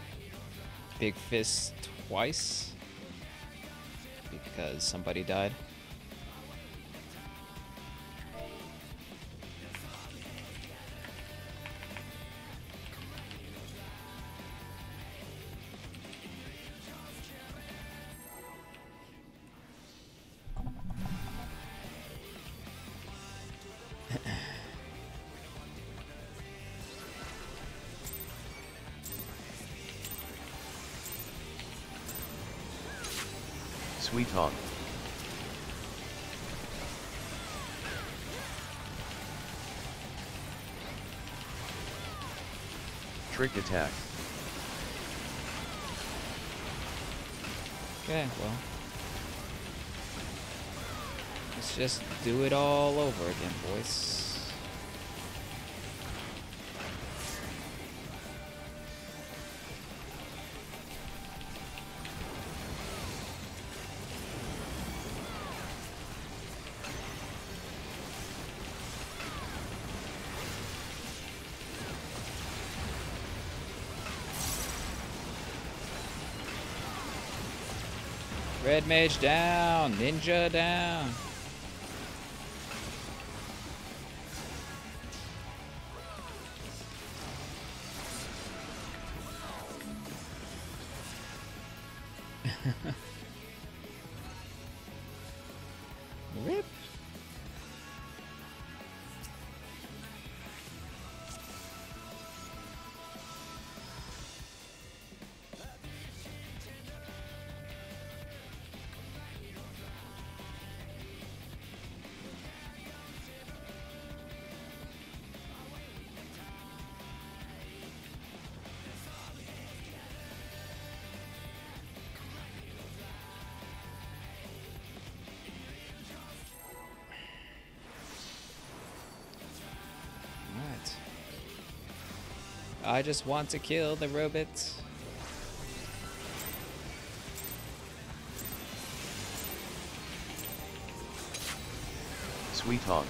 [SPEAKER 1] Big Fist twice because somebody died.
[SPEAKER 2] Trick attack.
[SPEAKER 1] Okay, well. Let's just do it all over again, boys. Red mage down, ninja down. I just want to kill the robot.
[SPEAKER 2] Suiton.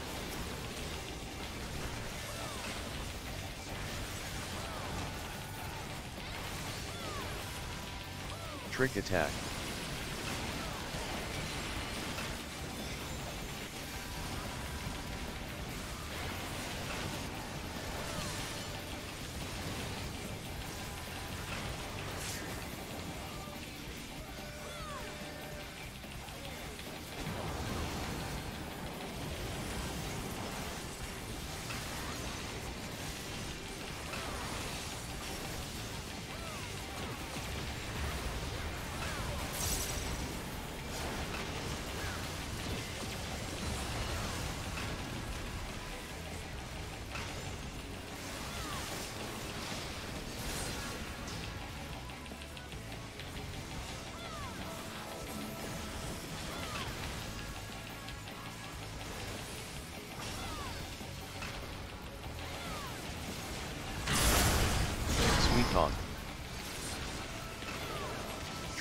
[SPEAKER 2] Trick attack.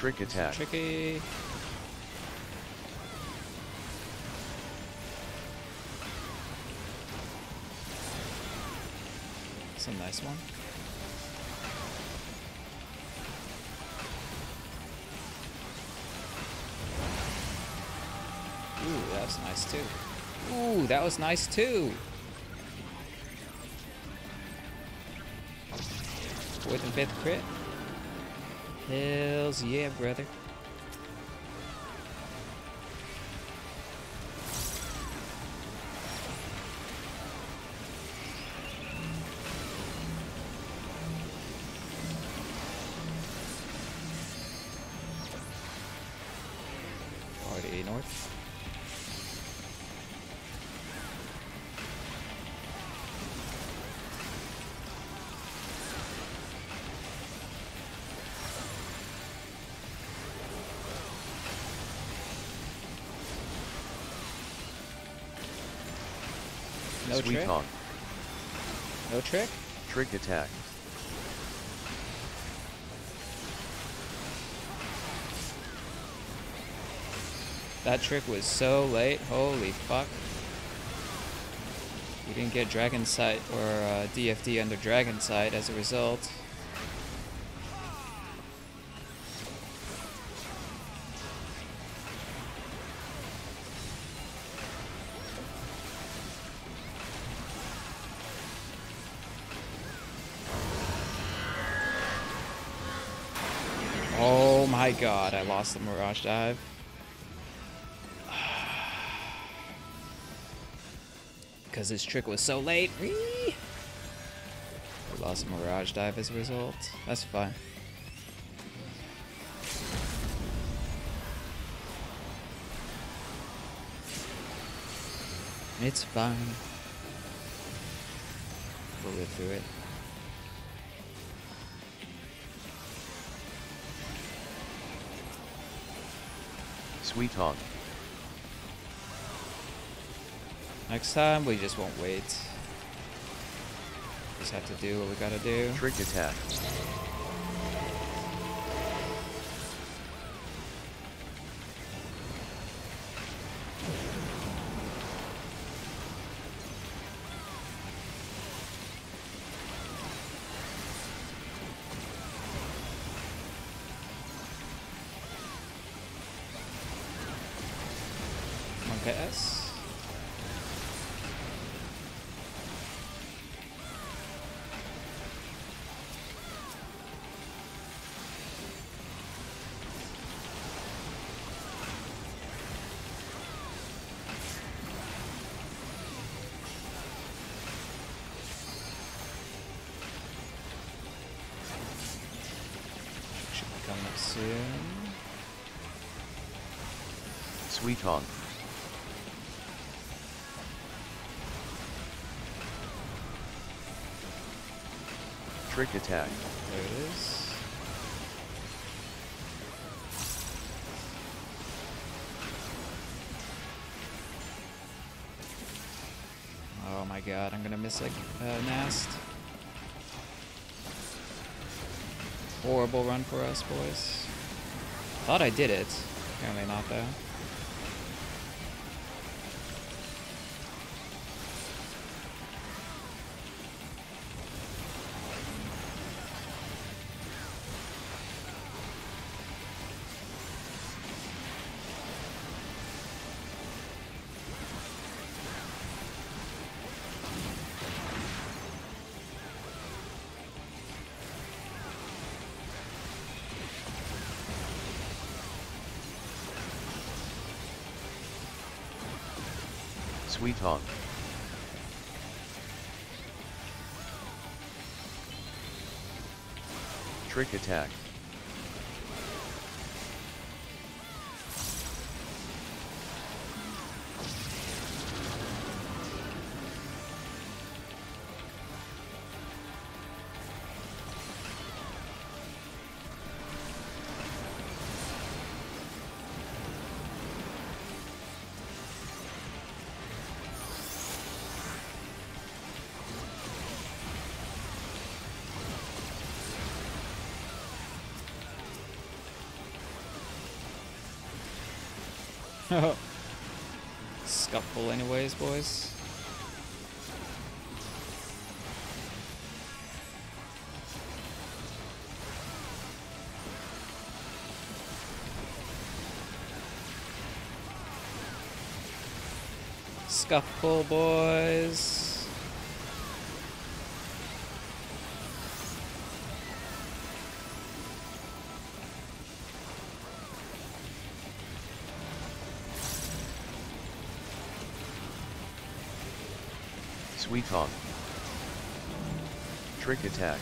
[SPEAKER 2] Trick attack.
[SPEAKER 1] Tricky. It's a nice one. Ooh, that was nice too. Ooh, that was nice too. Fourth and fifth crit. Hells yeah, brother. No trick?
[SPEAKER 2] Suiton.
[SPEAKER 1] No trick?
[SPEAKER 2] Trick attack.
[SPEAKER 1] That trick was so late. Holy fuck. We didn't get Dragon Sight or uh, DFD under Dragon Sight as a result. God, I lost the Mirage Dive. Because this trick was so late. I lost the Mirage Dive as a result. That's fine. It's fine. We'll live through it.
[SPEAKER 2] Sweet honk.
[SPEAKER 1] Next time, we just won't wait. Just have to do what we gotta do.
[SPEAKER 2] Trick attack. Trick attack.
[SPEAKER 1] There it is. Oh my god, I'm gonna miss like uh, Nast. Horrible run for us, boys. Thought I did it. Apparently not, though.
[SPEAKER 2] Trick attack.
[SPEAKER 1] Scuffle anyways, boys. Scuffle, boys.
[SPEAKER 2] Honk. Trick attack.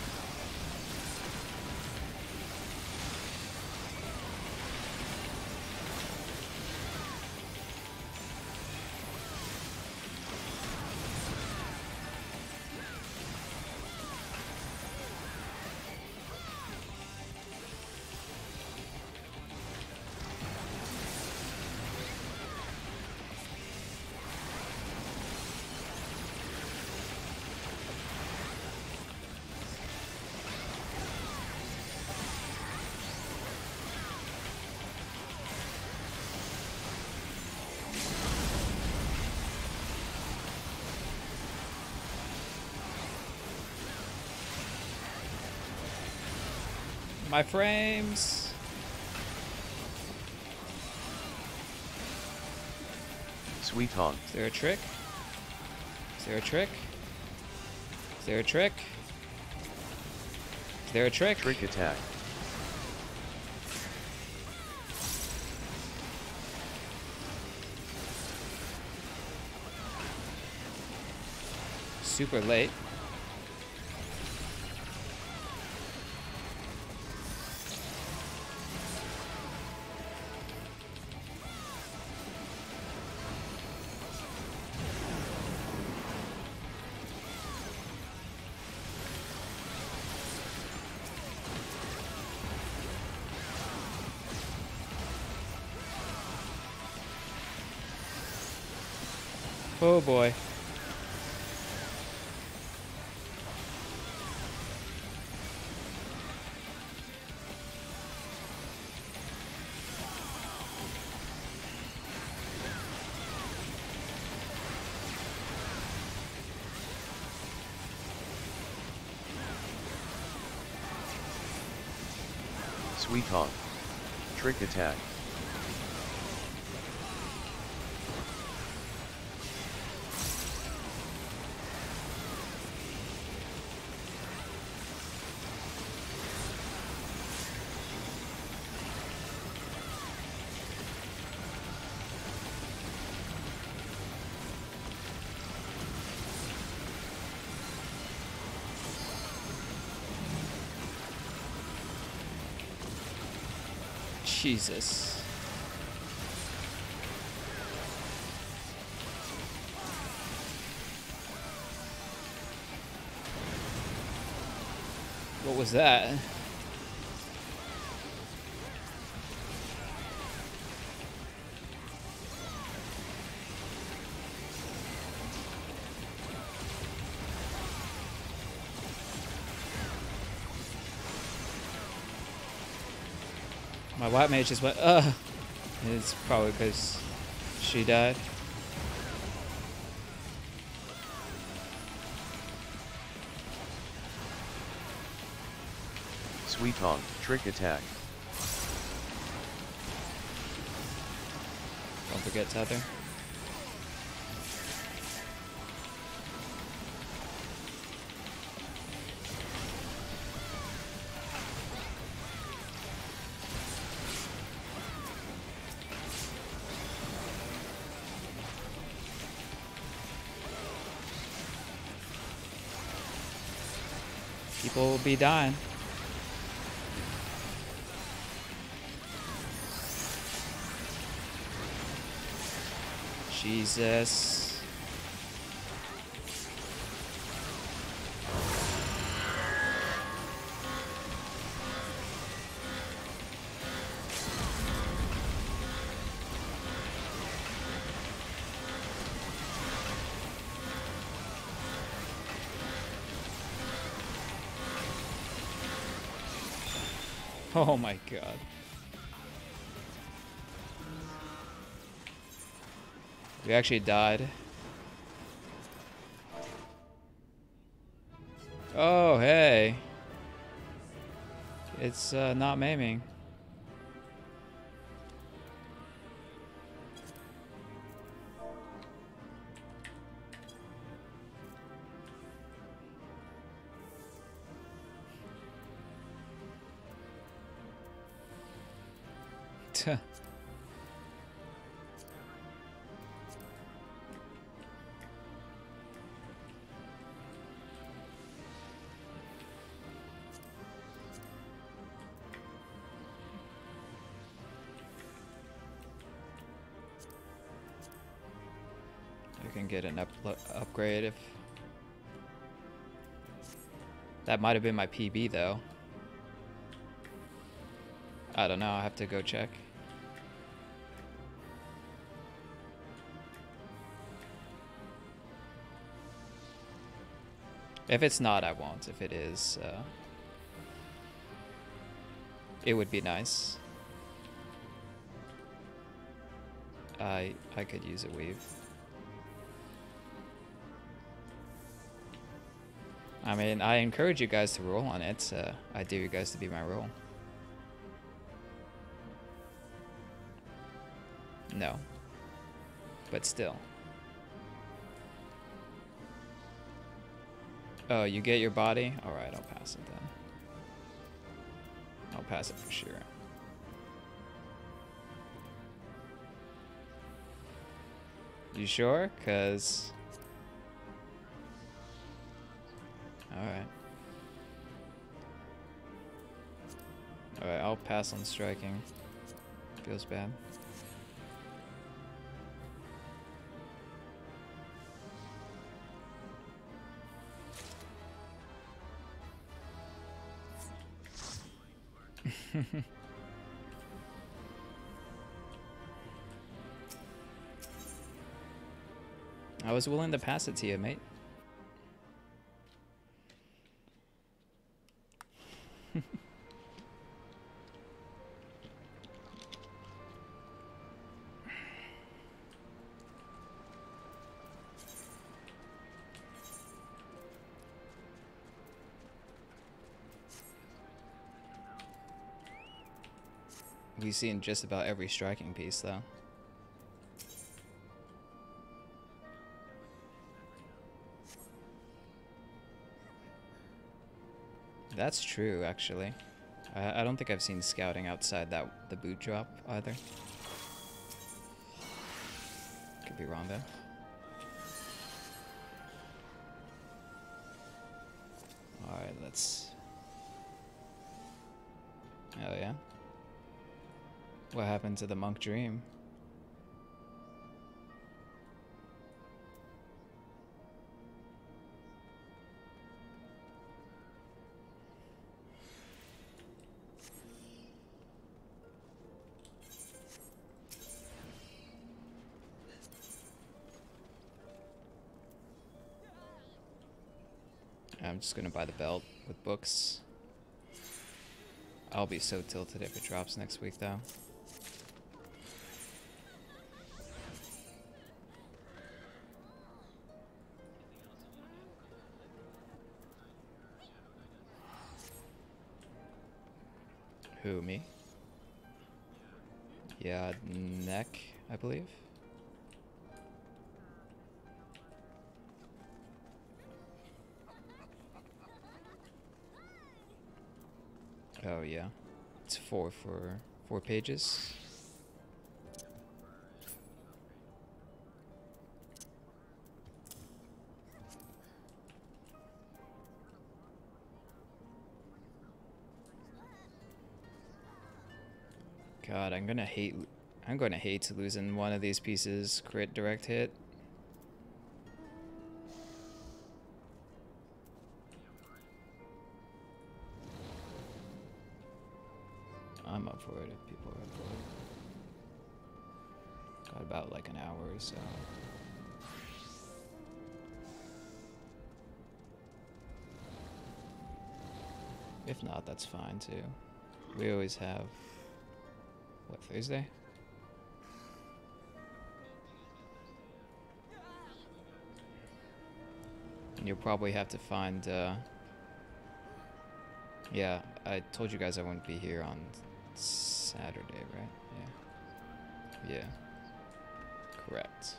[SPEAKER 1] my frames.
[SPEAKER 2] Sweet hog.
[SPEAKER 1] Is there a trick? Is there a trick? Is there a trick? Is there a trick?
[SPEAKER 2] Trick attack.
[SPEAKER 1] Super late. Oh boy.
[SPEAKER 2] Suiton. Trick attack.
[SPEAKER 1] Jesus. What was that? My white mage just went, ugh. It's probably because she died.
[SPEAKER 2] Suiton. Trick attack.
[SPEAKER 1] Don't forget tether. People will be dying. Jesus. Oh my god. We actually died. Oh, hey. It's uh, not maiming. Get an up upgrade if that might have been my PB though. I don't know. I have to go check. If it's not, I won't. If it is, uh, it would be nice. I I could use a weave. I mean, I encourage you guys to roll on it. Uh, I dare you guys to be my role. No. But still. Oh, you get your body? Alright, I'll pass it then. I'll pass it for sure. You sure? Because... pass on striking. Feels bad. I was willing to pass it to you, mate. We've seen just about every striking piece, though. That's true, actually. I, I don't think I've seen scouting outside that the boot drop either. Could be wrong though. Alright, let's... Oh yeah? What happened to the monk dream? I'm just gonna buy the belt with books. I'll be so tilted if it drops next week though. Who, me? Yeah, neck, I believe. Oh yeah, it's four for four pages. I'm gonna hate. I'm gonna hate to losing one of these pieces. Crit direct hit. I'm up for it if people are up for it. Got about like an hour or so. If not, that's fine too. We always have. What, Thursday? And you'll probably have to find. Uh, yeah, I told you guys I wouldn't be here on Saturday, right? Yeah. Yeah. Correct.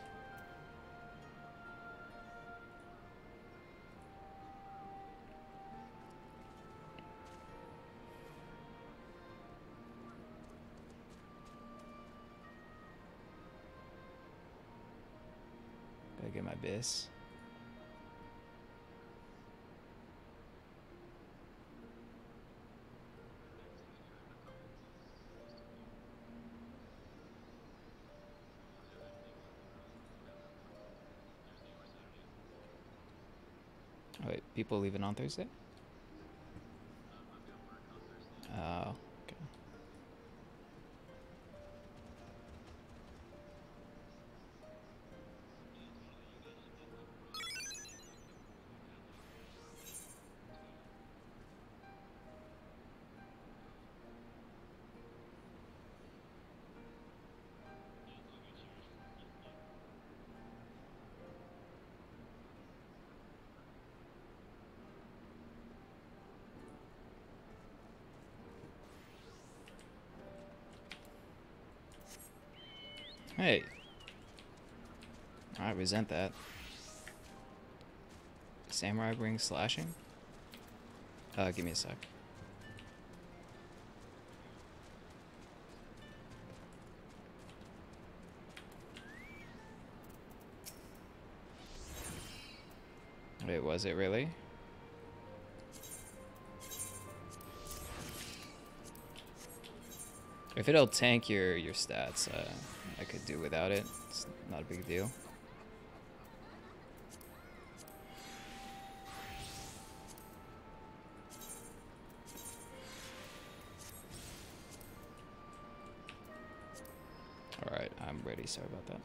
[SPEAKER 1] Oh, wait, people leaving on Thursday? Hey. I resent that. Samurai brings slashing? Uh, give me a sec. Wait, was it really? If it'll tank your your stats, uh, I could do without it. It's not a big deal. Alright, I'm ready. Sorry about that.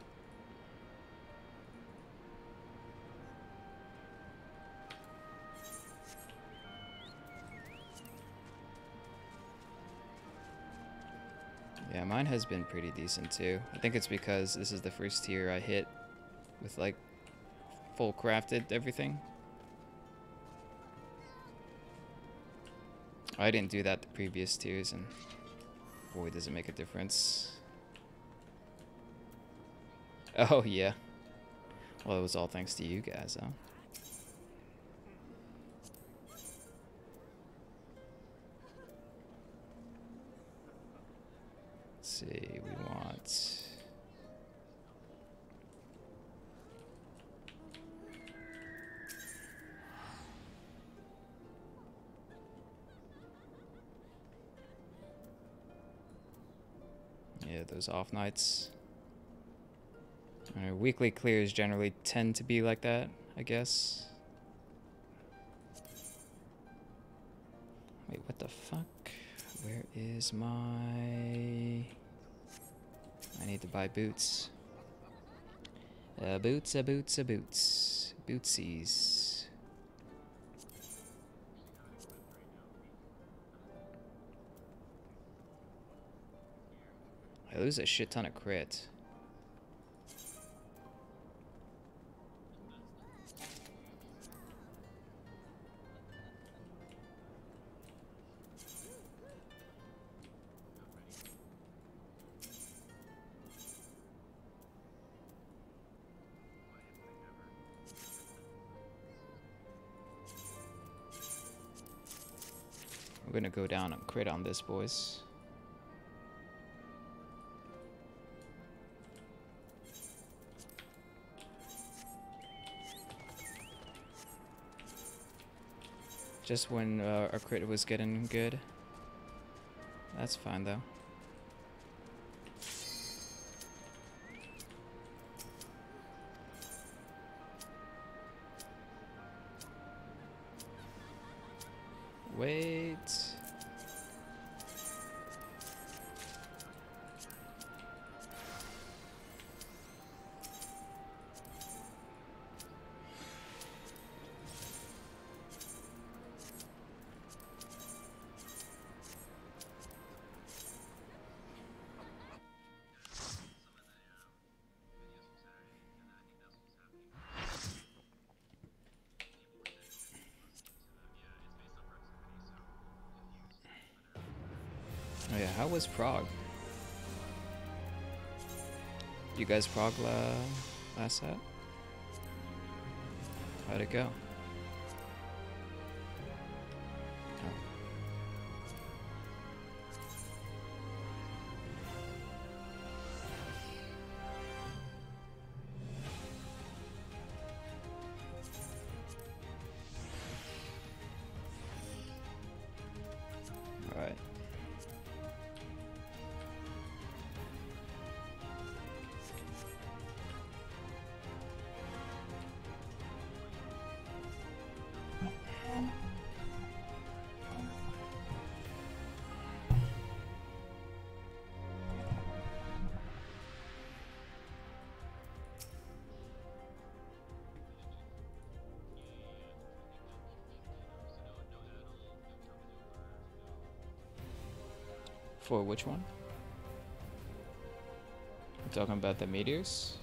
[SPEAKER 1] Has been pretty decent too. I think it's because this is the first tier I hit with like full crafted everything. I didn't do that the previous tiers and boy does it make a difference. Oh yeah. Well, it was all thanks to you guys, huh? Those off nights. Uh, weekly clears generally tend to be like that, I guess. Wait, what the fuck? Where is my... I need to buy boots. Uh, boots, a boots, a boots. Bootsies. I lose a shit ton of crit. We're gonna go down and crit on this, boys. Just when uh, our crit was getting good. That's fine though. Was prog? You guys prog la last set? How'd it go? For which one? We're talking about the meteors?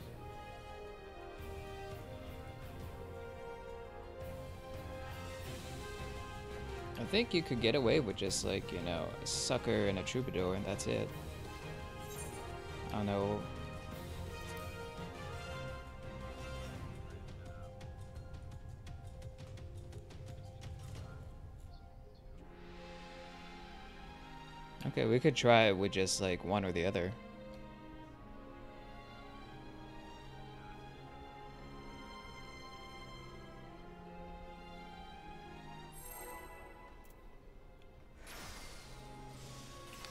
[SPEAKER 1] I think you could get away with just like, you know, a sucker and a troubadour and that's it. I don't know. Okay, we could try it with just like one or the other.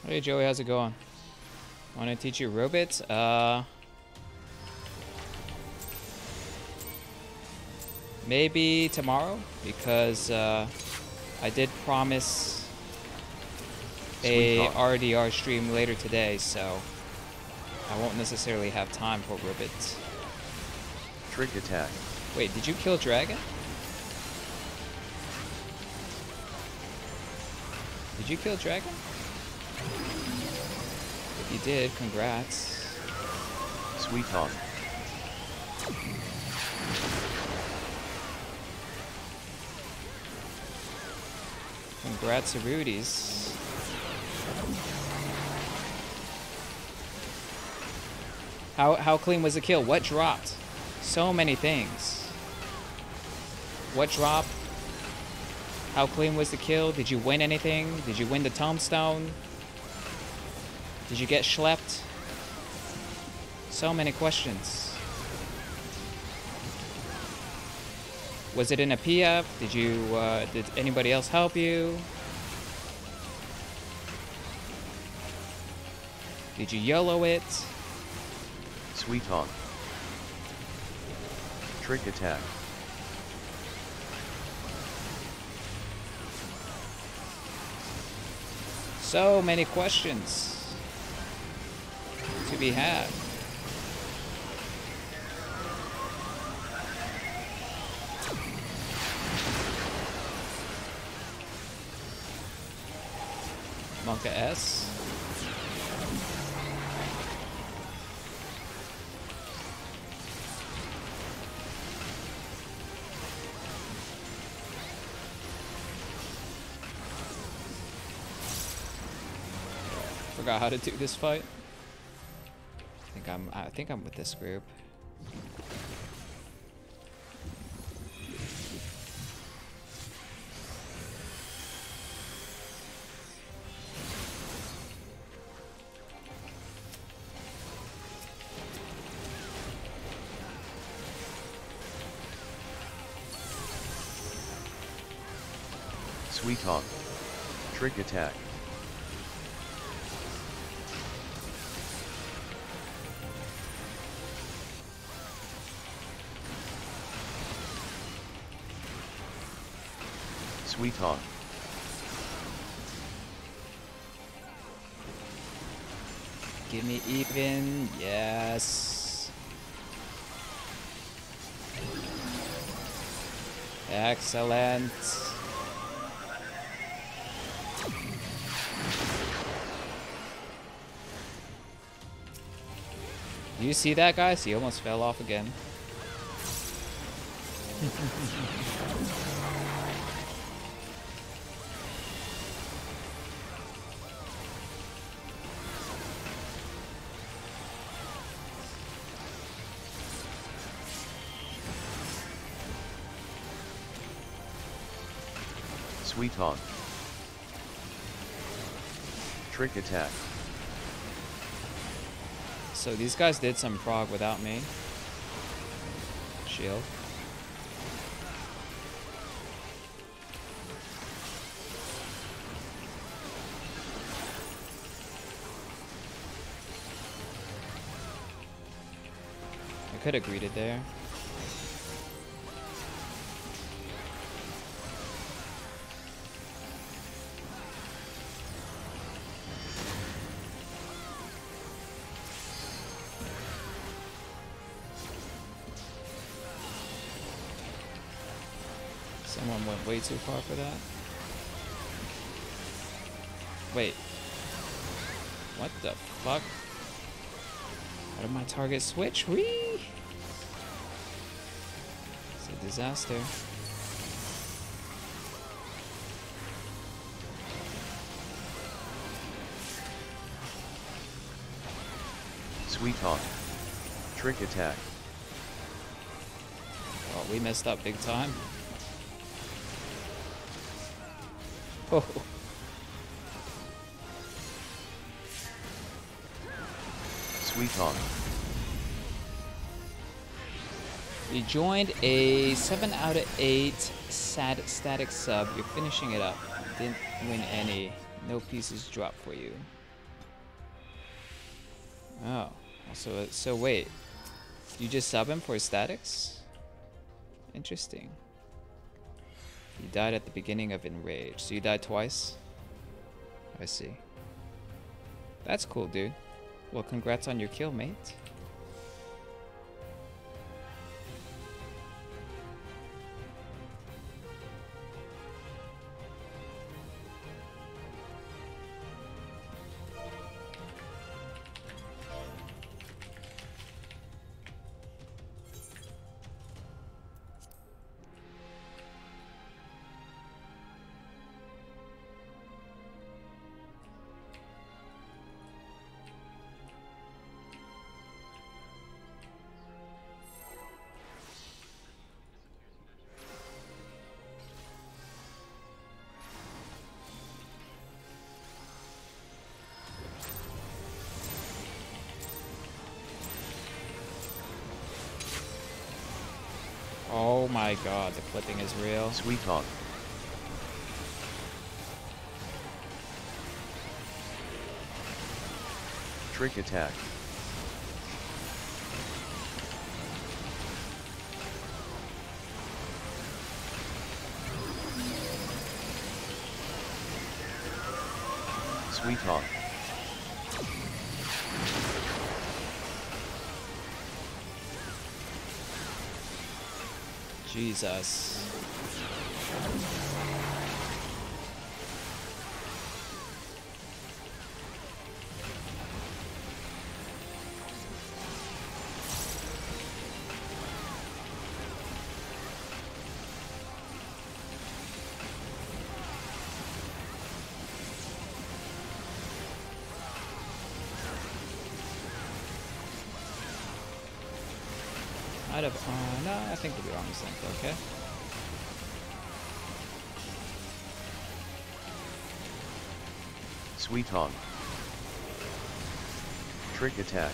[SPEAKER 1] Hey Joey, how's it going? Want to teach you robots? Uh, maybe tomorrow because uh, I did promise a RDR stream later today, so I won't necessarily have time for robots.
[SPEAKER 2] Trick attack.
[SPEAKER 1] Wait, did you kill Dragon? Did you kill Dragon? If you did, congrats.
[SPEAKER 2] Sweet Hawk.
[SPEAKER 1] Congrats to Rudy's. How how clean was the kill? What dropped? So many things. What dropped? How clean was the kill? Did you win anything? Did you win the tombstone? Did you get schlepped? So many questions. Was it in a PF? Did you uh, did anybody else help you? Did you YOLO it?
[SPEAKER 2] Sweet Hawk. Trick attack.
[SPEAKER 1] So many questions to be had. monkaS. Forgot how to do this fight. I think I'm I think I'm with this group.
[SPEAKER 2] Sweet Hawk. Trick attack. Sweet Hawk.
[SPEAKER 1] Give me even. Yes. Excellent. You see that, guys? He almost fell off again.
[SPEAKER 2] Trick attack.
[SPEAKER 1] So these guys did some prog without me. Shield. I could have greeted there. Way too far for that. Wait. What the fuck? How did my target switch? Whee! It's a disaster.
[SPEAKER 2] Sweet Hawk. Trick attack.
[SPEAKER 1] Well, we messed up big time. Oh.
[SPEAKER 2] Sweet Hawk.
[SPEAKER 1] You joined a 7 out of 8 sad static sub. You're finishing it up. Didn't win any. No pieces dropped for you. Oh, so so wait, you just sub him for statics? Interesting. You died at the beginning of Enrage, so you died twice. I see. That's cool, dude. Well, congrats on your kill, mate. Is real.
[SPEAKER 2] Sweet talk. Trick attack. Sweet talk.
[SPEAKER 1] Jesus.
[SPEAKER 2] Sweet talk. Trick attack.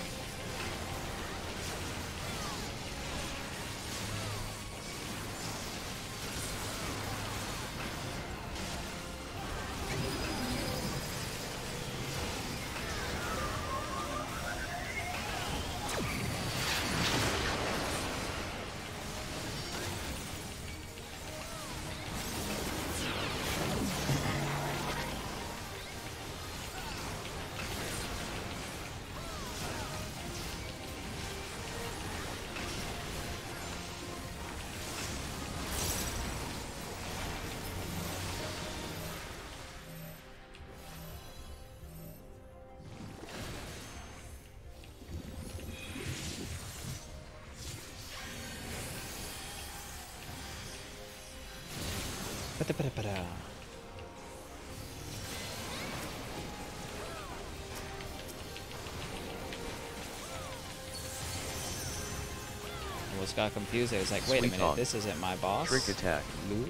[SPEAKER 1] Got confused. I was like, wait a minute, this isn't my boss.
[SPEAKER 2] Trick attack.
[SPEAKER 1] Lou?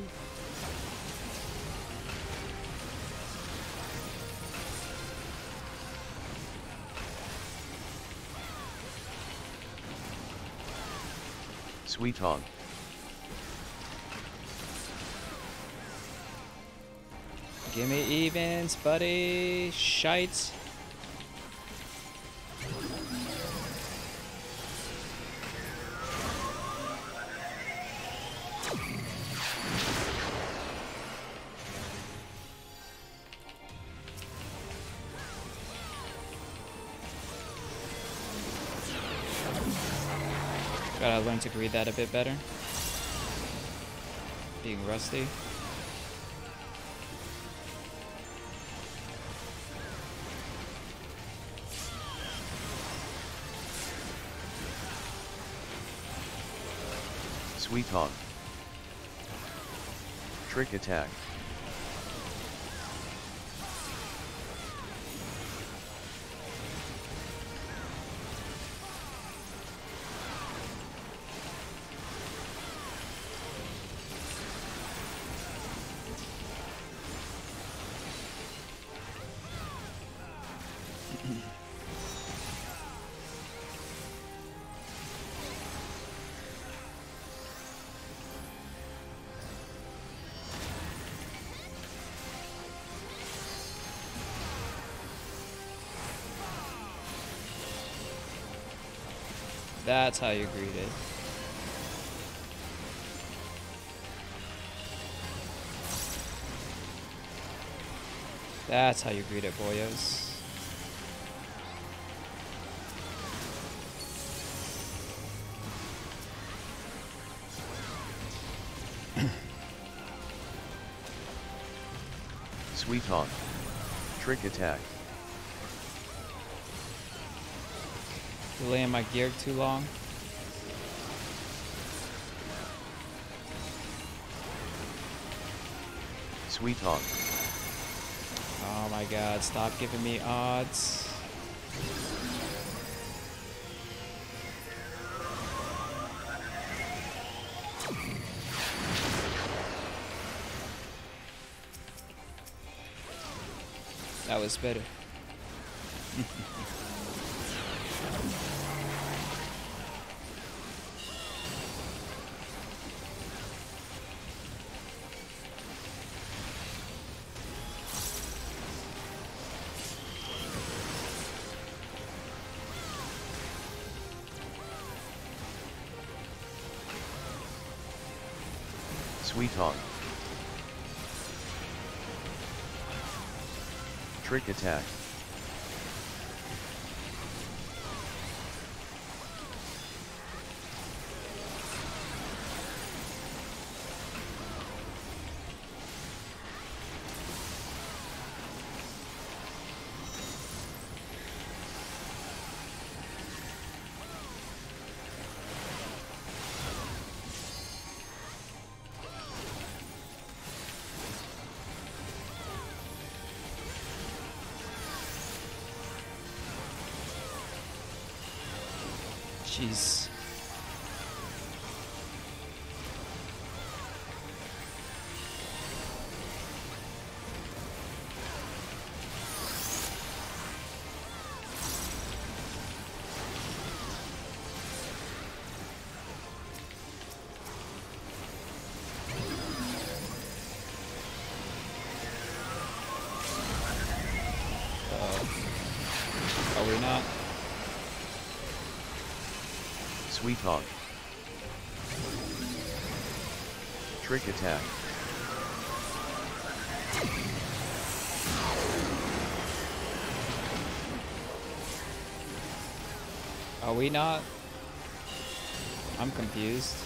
[SPEAKER 2] Sweet talk.
[SPEAKER 1] Give me evens, buddy. Shite. Gotta read that a bit better. Being rusty.
[SPEAKER 2] Sweet talk. Trick attack.
[SPEAKER 1] That's how you greet it. That's how you greet it, boyos.
[SPEAKER 2] Sweet. Trick attack.
[SPEAKER 1] Delaying my gear too long.
[SPEAKER 2] Sweet Honk.
[SPEAKER 1] Oh my god, stop giving me odds. That was better.
[SPEAKER 2] Trick attack. Honk. Trick attack.
[SPEAKER 1] Are we not? I'm confused.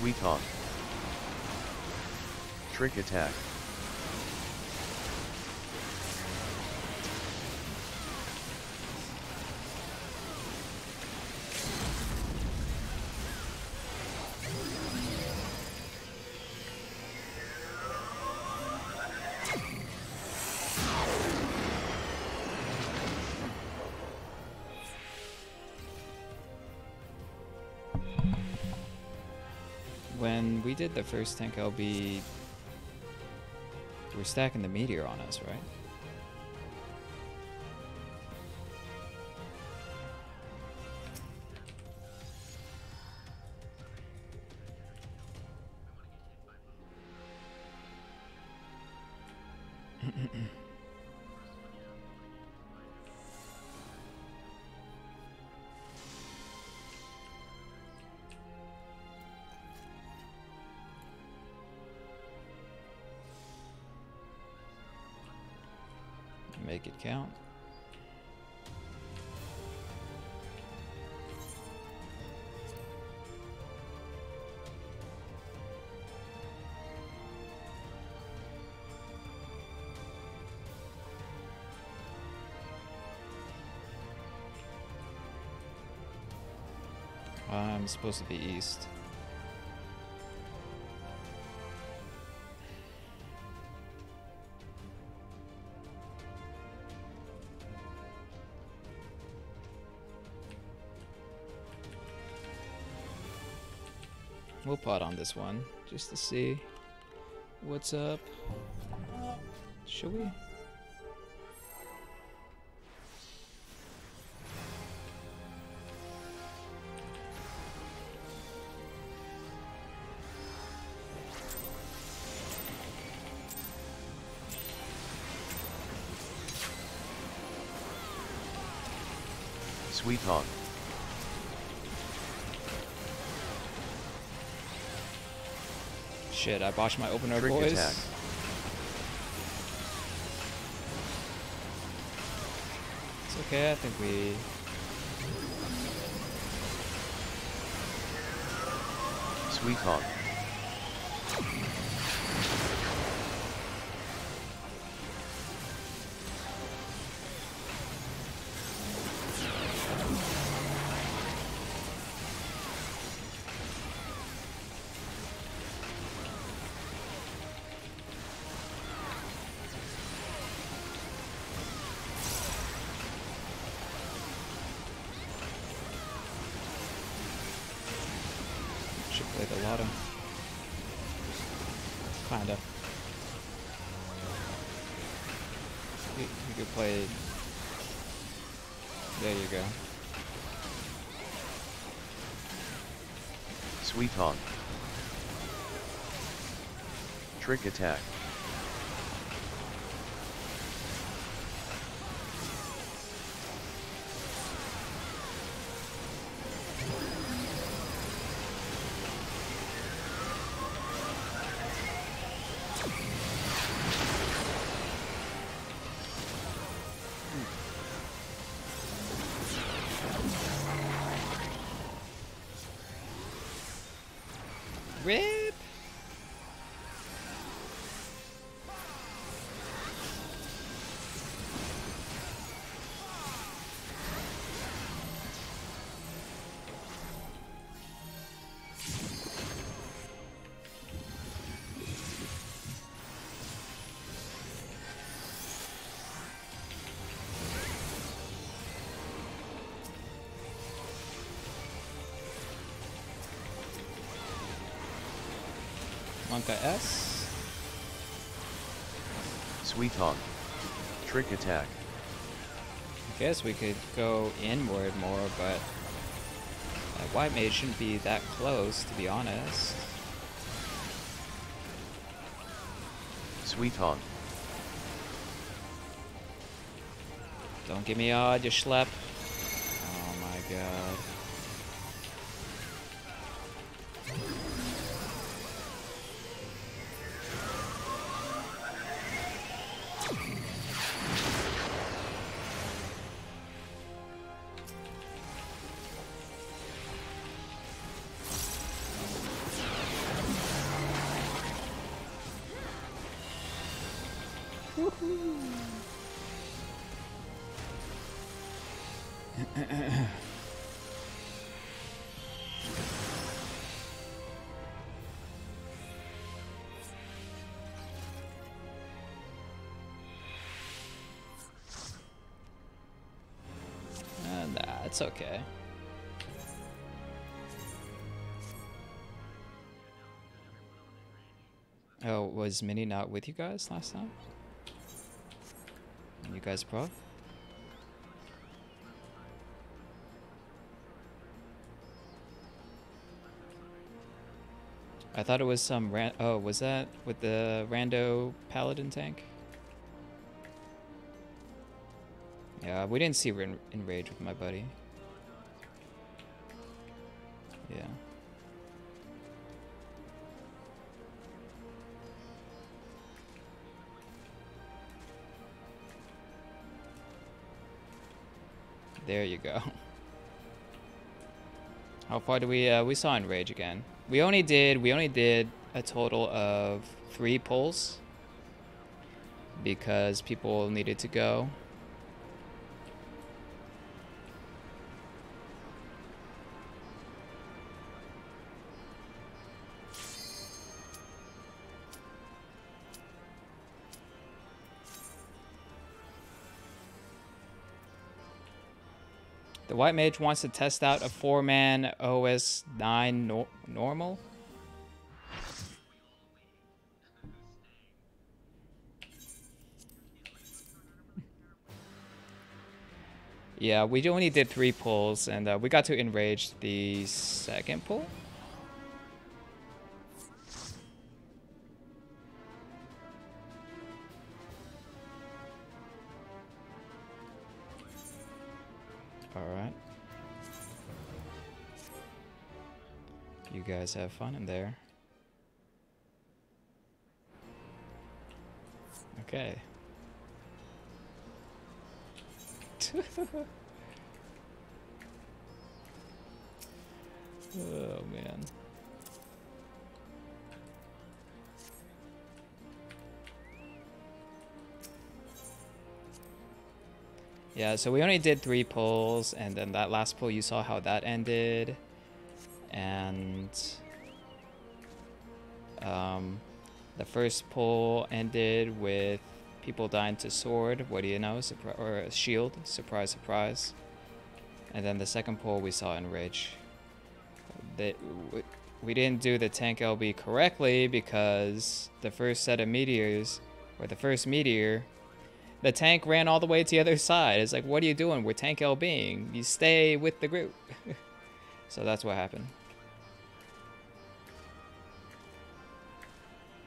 [SPEAKER 2] Sweet Honk. Trick attack.
[SPEAKER 1] Did the first tank LB, we're stacking the meteor on us, right? make it count. I'm supposed to be east. Pot on this one just to see what's up. Should we? Shit, I botched my opener,
[SPEAKER 2] Trick
[SPEAKER 1] boys.
[SPEAKER 2] attack.
[SPEAKER 1] It's okay, I think we...
[SPEAKER 2] Sweet Hawk. Trick attack.
[SPEAKER 1] monkaS.
[SPEAKER 2] Sweet Hawk. Trick attack.
[SPEAKER 1] I guess we could go inward more, but that white mage shouldn't be that close, to be honest.
[SPEAKER 2] Sweet Hawk.
[SPEAKER 1] Don't give me odd, you schlep. Nah, it's okay. Oh, was Minnie not with you guys last time? When you guys broke? I thought it was some ran- oh, was that with the rando paladin tank? Yeah, we didn't see in, in with my buddy. Yeah. There you go. How far do we uh, we saw enrage again? We only did we only did a total of three pulls because people needed to go. White mage wants to test out a four-man OS 9 nor normal. Yeah, we only did three pulls, and uh, we got to enrage the second pull. You guys have fun in there. Okay. oh man. Yeah, so we only did three pulls, and then that last pull, you saw how that ended. And um, the first pull ended with people dying to sword. What do you know? Surpri- or shield. Surprise, surprise. And then the second pull we saw enrage. They, we didn't do the tank LB correctly because the first set of meteors, or the first meteor, the tank ran all the way to the other side. It's like, what are you doing? We're tank LBing. You stay with the group. so that's what happened.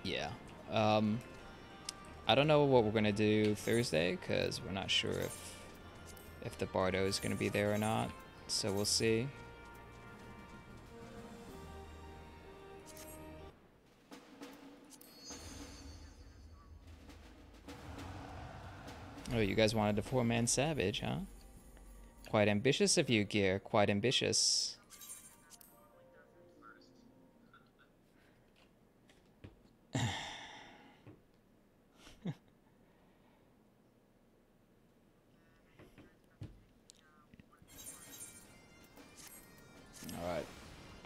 [SPEAKER 1] Yeah. Um, I don't know what we're gonna do Thursday because we're not sure if if the Bardo is gonna be there or not. So we'll see. Oh, you guys wanted a four-man savage, huh? Quite ambitious of you, Gear. Quite ambitious.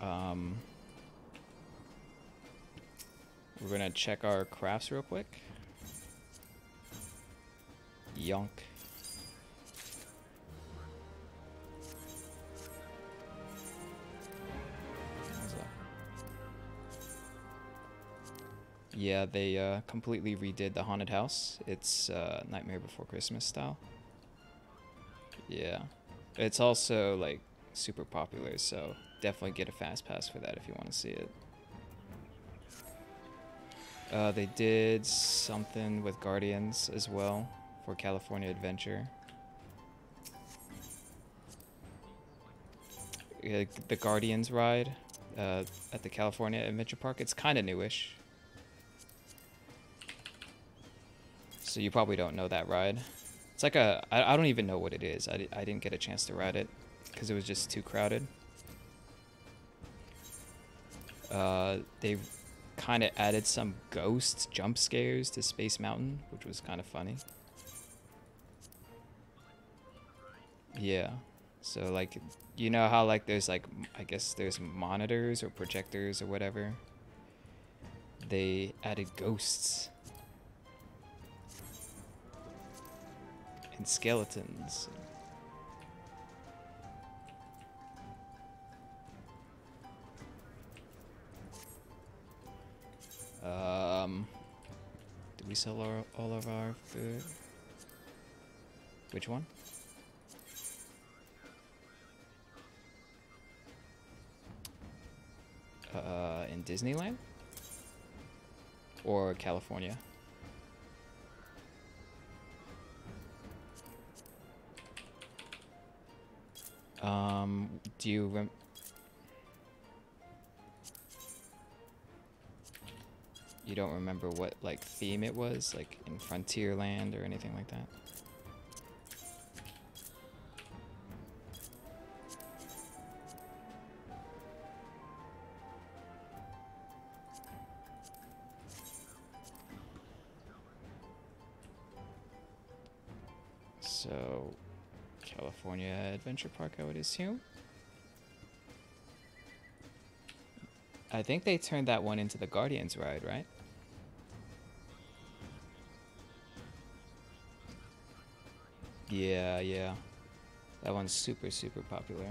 [SPEAKER 1] Um, we're gonna check our crafts real quick. Yonk. Yeah, they uh, completely redid the haunted house. It's uh, Nightmare Before Christmas style. Yeah. It's also like super popular, so definitely get a fast pass for that if you want to see it. Uh, they did something with Guardians as well for California Adventure. The Guardians ride uh, at the California Adventure Park. It's kind of newish. So you probably don't know that ride. It's like a, I, I don't even know what it is. I, I didn't get a chance to ride it because it was just too crowded. Uh, they kind of added some ghost jump scares to Space Mountain, which was kind of funny. Yeah. So like, you know how like there's like, I guess there's monitors or projectors or whatever. They added ghosts. And skeletons. Um, did we sell our, all of our food? Which one? Uh, in Disneyland? Or California? Um, do you You don't remember what like theme it was, like in Frontierland or anything like that? So, California Adventure Park, I would assume. I think they turned that one into the Guardians ride, right? Yeah, yeah. That one's super, super popular.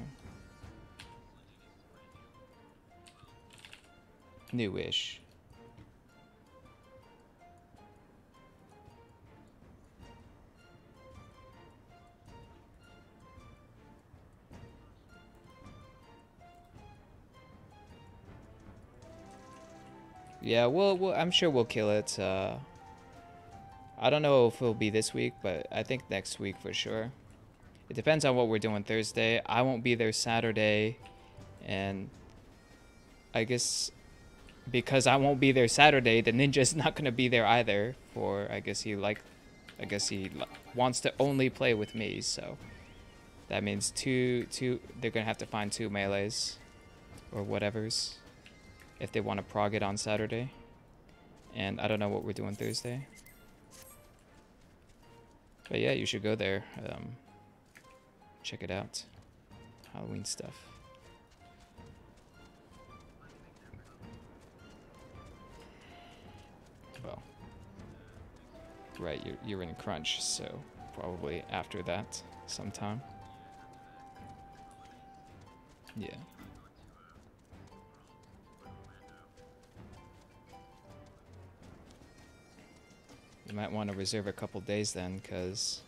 [SPEAKER 1] Newish. Yeah, we'll, we'll I'm sure we'll kill it. Uh, I don't know if it'll be this week, but I think next week for sure. It depends on what we're doing Thursday. I won't be there Saturday, and I guess because I won't be there Saturday, the ninja's not gonna be there either. For I guess he like, I guess he wants to only play with me, so that means two two. They're gonna have to find two melees, or whatever's, if they want to prog it on Saturday. And I don't know what we're doing Thursday. But yeah, you should go there. Um, check it out. Halloween stuff. Well, right, you're, you're in crunch, so probably after that sometime. Yeah. You might want to reserve a couple days then, because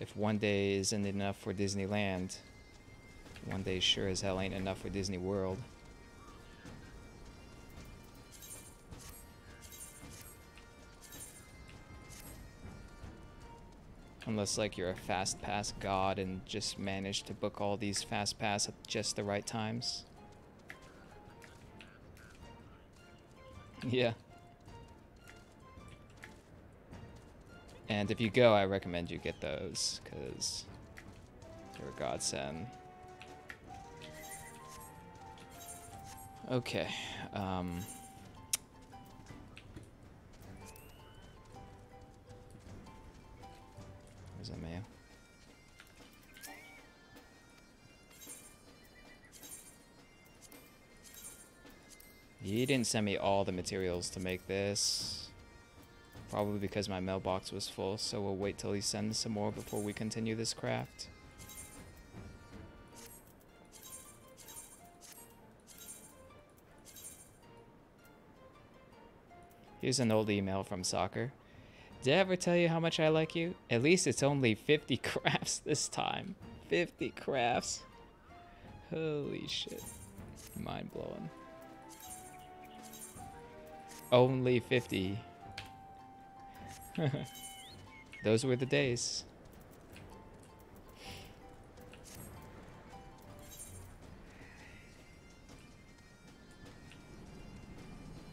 [SPEAKER 1] if one day isn't enough for Disneyland, one day sure as hell ain't enough for Disney World. Unless like you're a fast pass god and just manage to book all these fast pass at just the right times. Yeah. And if you go, I recommend you get those, because they're a godsend. Okay. Um, where's that mail? He didn't send me all the materials to make this. Probably because my mailbox was full, so we'll wait till he sends some more before we continue this craft. Here's an old email from soccer. Did I ever tell you how much I like you? At least it's only 50 crafts this time. 50 crafts. Holy shit. Mind blowing. Only 50. Those were the days.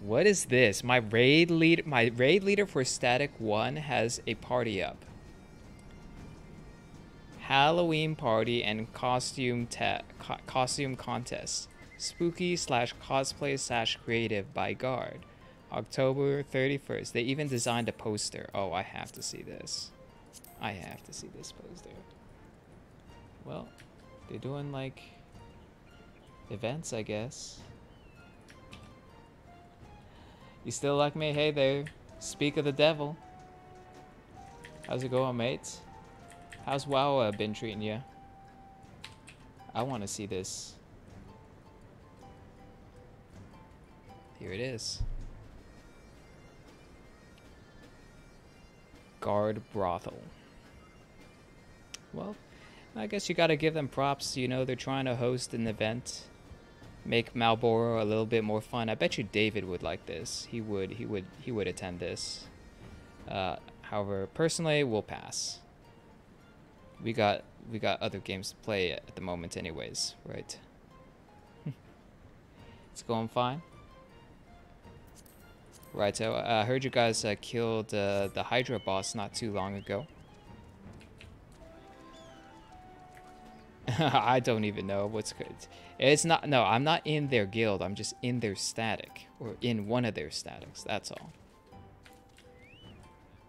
[SPEAKER 1] What is this? My raid lead my raid leader for static 1 has a party up. Halloween party and costume co costume contest. Spooky slash cosplay slash creative by guard. October 31st. They even designed a poster. Oh, I have to see this. I have to see this poster. Well, they're doing like events, I guess. You still like me? Hey there. Speak of the devil. How's it going, mates? How's uh, been treating you? I want to see this. Here it is. Guard Brothel. Well, I guess you gotta give them props. You know, they're trying to host an event make Malboro a little bit more fun. I bet you David would like this. He would. He would. He would attend this. Uh, however, personally, we'll pass. We got we got other games to play at the moment, anyways, right? it's going fine. Right. So uh, I heard you guys uh, killed uh, the Hydra boss not too long ago. I don't even know what's good. It's not. No, I'm not in their guild. I'm just in their static or in one of their statics. That's all.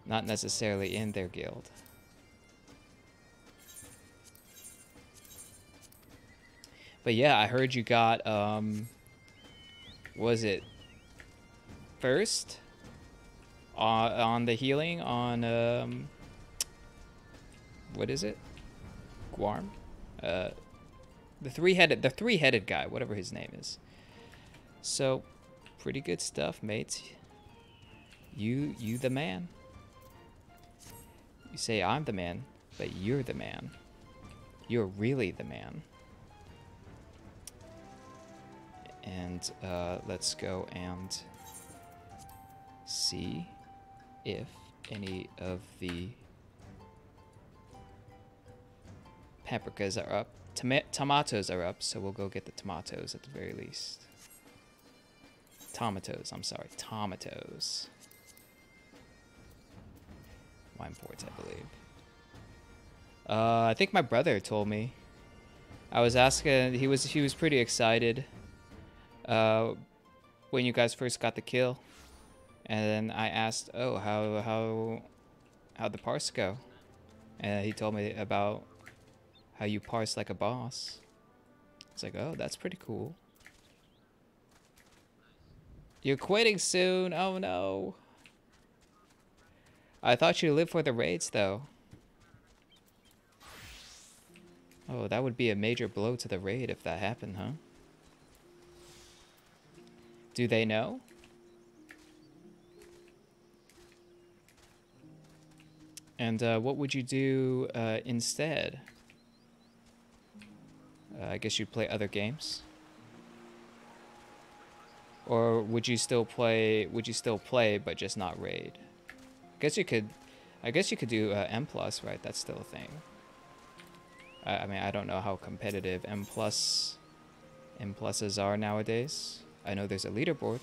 [SPEAKER 1] Not necessarily in their guild. But yeah, I heard you got um was it first on on the healing on um what is it? Guarm? Uh, the three-headed, the three-headed guy, whatever his name is. So, pretty good stuff, mates. You, you the man. You say I'm the man, but you're the man. You're really the man. And uh, let's go and see if any of the paprikas are up. Toma tomatoes are up, so we'll go get the tomatoes at the very least. Tomatoes, I'm sorry, tomatoes. Wine ports, I believe. Uh, I think my brother told me. I was asking. He was he was pretty excited. Uh, when you guys first got the kill, and then I asked, "Oh, how how how'd the parse go?" And he told me about how you parse like a boss. It's like, oh, that's pretty cool. You're quitting soon. Oh no. I thought you lived for the raids though. Oh, that would be a major blow to the raid if that happened, huh? Do they know? And uh, what would you do uh, instead? Uh, I guess you'd play other games. Or would you still play? Would you still play but just not raid? I guess you could. I guess you could do uh, M plus, right? That's still a thing. I, I mean, I don't know how competitive M plus M pluses are nowadays. I know there's a leaderboard.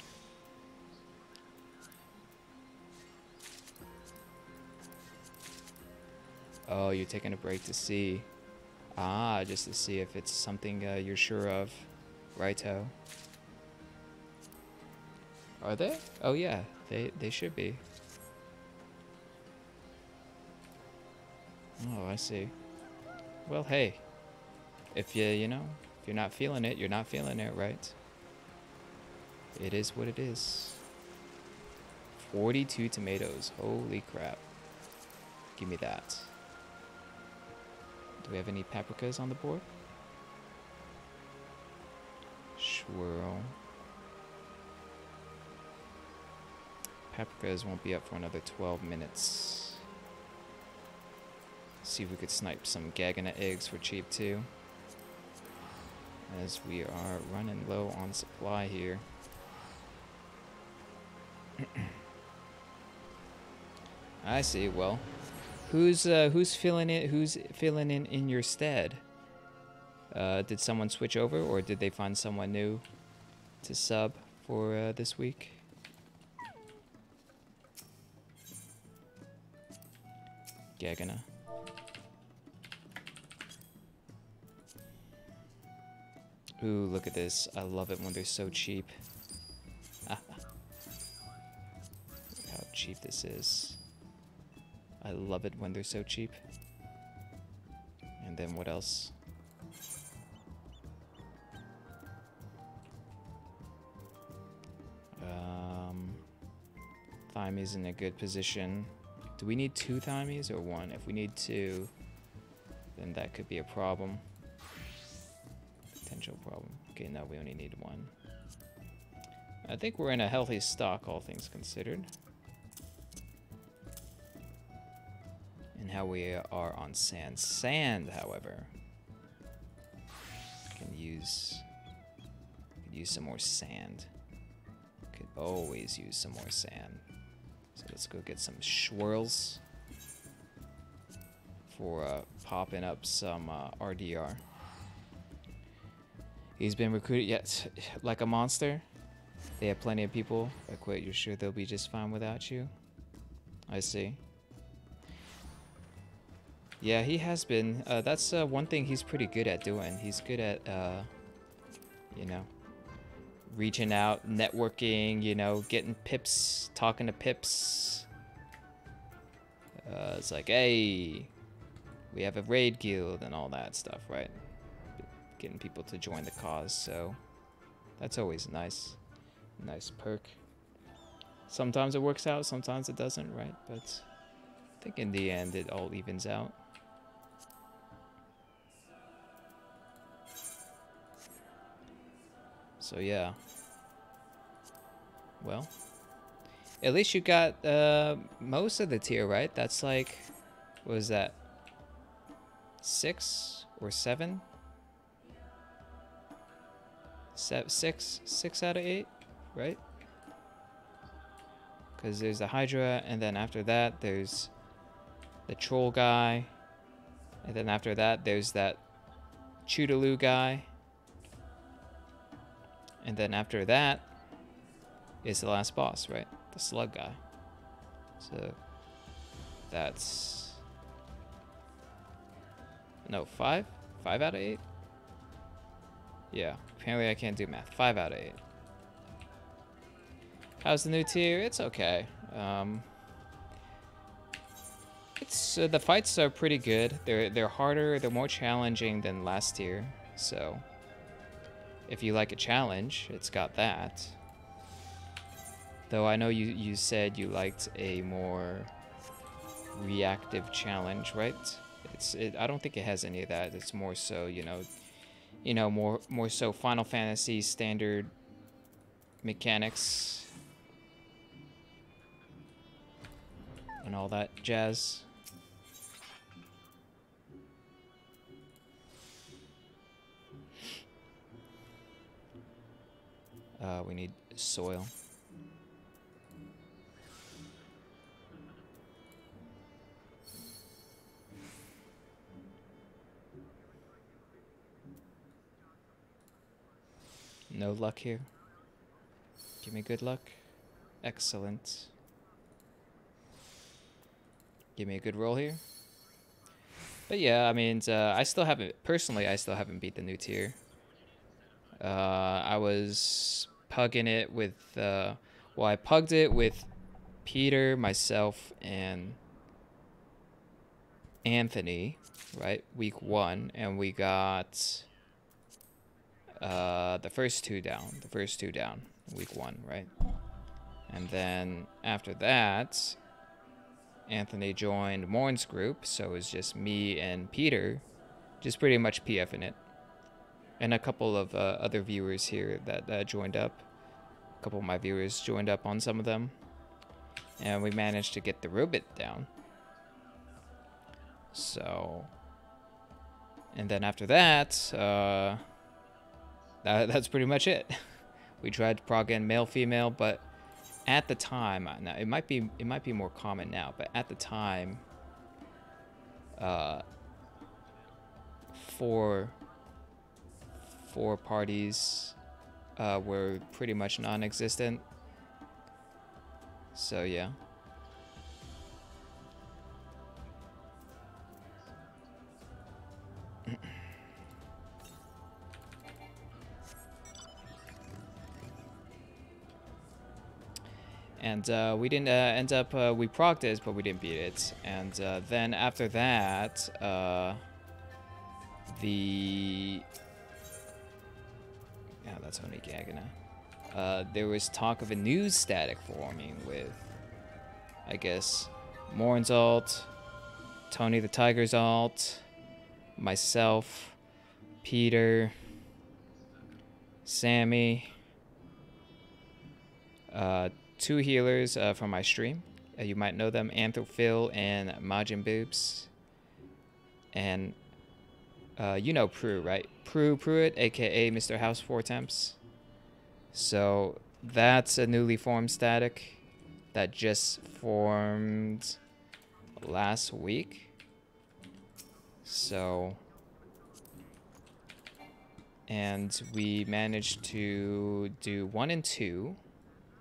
[SPEAKER 1] Oh, you're taking a break to see. Ah, just to see if it's something uh, you're sure of. Righto. Are they? Oh yeah, they they should be. Oh, I see. Well, hey. If you, you know, if you're not feeling it, you're not feeling it, right? It is what it is. 42 tomatoes. Holy crap. Give me that. Do we have any paprikas on the board? Swirl. Paprikas won't be up for another 12 minutes. See if we could snipe some Gagana eggs for cheap too. As we are running low on supply here. I see. Well, who's uh, who's filling it? Who's filling in in your stead? Uh, did someone switch over, or did they find someone new to sub for uh, this week? Gagana. Ooh, look at this. I love it when they're so cheap. look how cheap this is. I love it when they're so cheap. And then what else? Um, Thymi's in a good position. Do we need two Thymies or one? If we need two, then that could be a problem. Potential problem. Okay, no, we only need one. I think we're in a healthy stock, all things considered. How we are on sand. Sand, however, can use use some more sand. Could always use some more sand. So let's go get some swirls for uh, popping up some uh, RDR. He's been recruited yet like a monster. They have plenty of people. I quit. You're sure they'll be just fine without you? I see. Yeah, he has been. Uh, that's uh, one thing he's pretty good at doing. He's good at, uh, you know, reaching out, networking, you know, getting pips, talking to pips. Uh, it's like, hey, we have a raid guild and all that stuff, right? Getting people to join the cause, so that's always nice. Nice perk. Sometimes it works out, sometimes it doesn't, right? But I think in the end it all evens out. So yeah. Well, at least you got uh, most of the tier right. That's like, what was that? Six or seven? Se six, six out of eight, right? Because there's the Hydra, and then after that there's the Troll guy, and then after that there's that Chudaloo guy, and then after that is the last boss, right? The Slug guy. So that's no five, five out of eight. Yeah, apparently I can't do math. Five out of eight. How's the new tier? It's okay. Um, it's uh, the fights are pretty good. They're they're harder. They're more challenging than last tier. So if you like a challenge, it's got that. Though I know you you said you liked a more reactive challenge, right? It's it, I don't think it has any of that. It's more so you know you know, more more so Final Fantasy standard mechanics and all that jazz. Uh, we need soil. No luck here. Give me good luck. Excellent. Give me a good roll here. But yeah, I mean, uh, I still haven't, personally, I still haven't beat the new tier. Uh, I was pugging it with, uh, well, I pugged it with Peter, myself, and Anthony, right? Week one, and we got uh, the first two down. The first two down, week one, right? And then after that, Anthony joined Morn's group, so it was just me and Peter, just pretty much PFing it. And a couple of uh, other viewers here that uh, joined up. A couple of my viewers joined up on some of them. And we managed to get the robot down. So. And then after that, uh, that, that's pretty much it. we tried to prog in male female, but at the time, uh, now it might be it might be more common now, but at the time, uh, four parties uh, were pretty much non-existent. So yeah. and uh, we didn't uh, end up uh, we progged it but we didn't beat it and uh, then after that uh, the that's only Gagana uh, there was talk of a new static forming with I guess Morn's alt Tony the Tiger's alt myself Peter Sammy uh, two healers uh, from my stream. Uh, you might know them, Anthrophil and Majin Boobs. And uh, you know Prue, right? Prue Pruitt, aka Mr. House Four Temps. So that's a newly formed static that just formed last week. So, and we managed to do one and two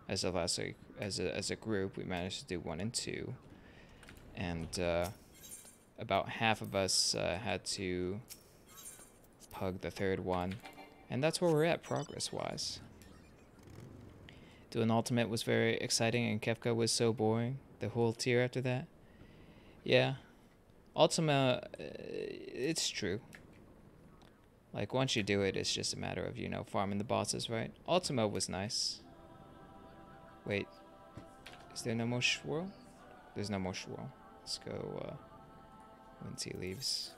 [SPEAKER 1] as a last as a as a group, we managed to do one and two, and uh, about half of us uh, had to pug the third one, and that's where we're at progress-wise. Doing Ultimate was very exciting, and Kefka was so boring. The whole tier after that. Yeah, Ultima, uh, it's true. Like, once you do it, it's just a matter of, you know, farming the bosses, right? Ultima was nice. Wait. Is there no more swirl? There's no more swirl. Let's go uh, once he leaves.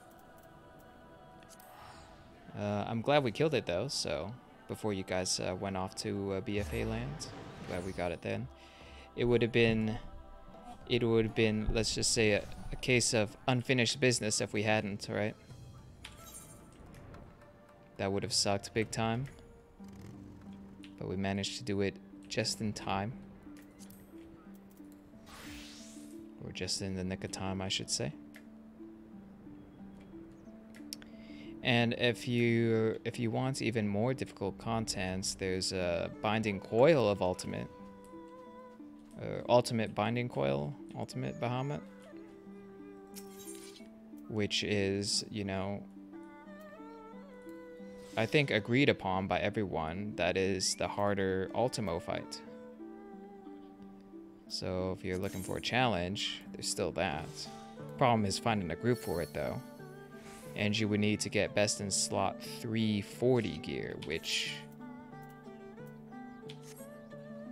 [SPEAKER 1] Uh, I'm glad we killed it though, so before you guys uh, went off to uh, BFA land. Glad we got it then. It would have been, it would have been, let's just say, a, a case of unfinished business if we hadn't, right? That would have sucked big time. But we managed to do it just in time. Or just in the nick of time, I should say. And if you if you want even more difficult contents, there's a binding coil of ultimate. Uh, ultimate binding coil, ultimate Bahamut. Which is, you know, I think agreed upon by everyone that is the harder Ultimo fight. So if you're looking for a challenge, there's still that. Problem is finding a group for it though and you would need to get best in slot 340 gear, which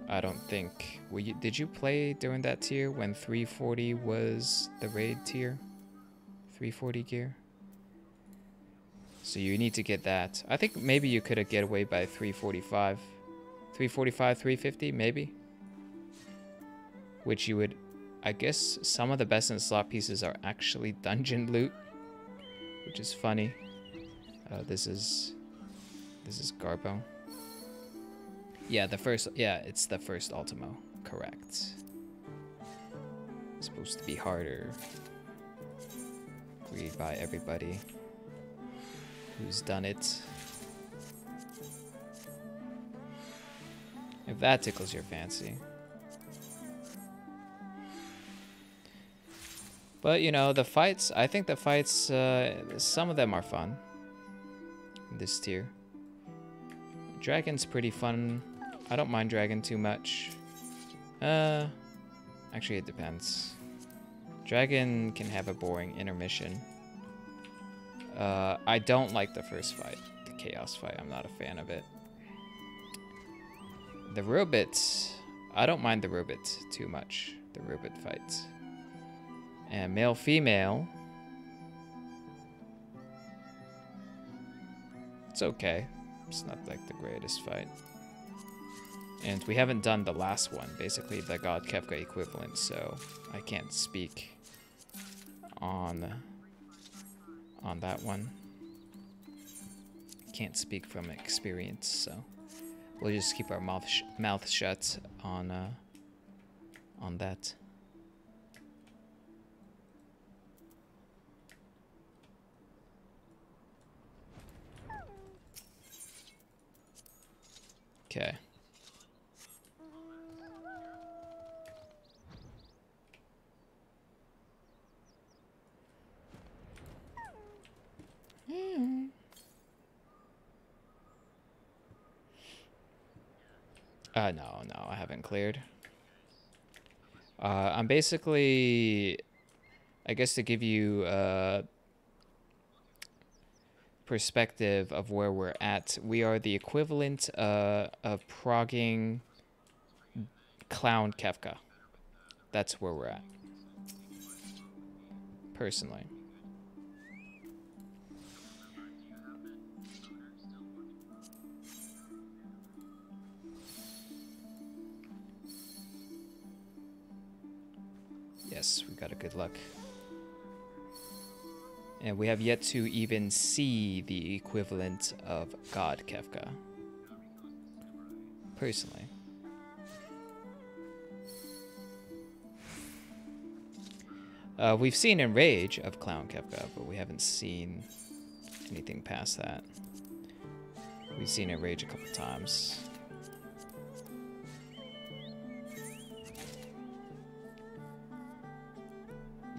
[SPEAKER 1] I don't think. You, did you play during that tier when 340 was the raid tier? 340 gear? So you need to get that. I think maybe you could have get away by 345. 345, 350, maybe? Which you would... I guess some of the best in slot pieces are actually dungeon loot which is funny. Uh, this is this is Garbo. Yeah, the first. Yeah, it's the first Ultimo. Correct. It's supposed to be harder. Agreed by everybody who's done it. If that tickles your fancy. But, you know, the fights, I think the fights, uh, some of them are fun. This tier. Dragon's pretty fun. I don't mind Dragon too much. Uh, actually, it depends. Dragon can have a boring intermission. Uh, I don't like the first fight, the Chaos fight. I'm not a fan of it. The Robit, I don't mind the Robit too much, the Robit fights. And male female. It's okay. It's not like the greatest fight. And we haven't done the last one, basically the God Kefka equivalent, so I can't speak on on that one. Can't speak from experience, so we'll just keep our mouth sh mouth shut on uh, on that. Okay. Uh, no, no, I haven't cleared. Uh, I'm basically, I guess to give you uh, perspective of where we're at, we are the equivalent uh, of progging Clown Kefka. That's where we're at. Personally. Yes, we got a good luck. And we have yet to even see the equivalent of God Kefka. Personally. Uh, we've seen Enrage of Clown Kefka, but we haven't seen anything past that. We've seen Enrage a couple times.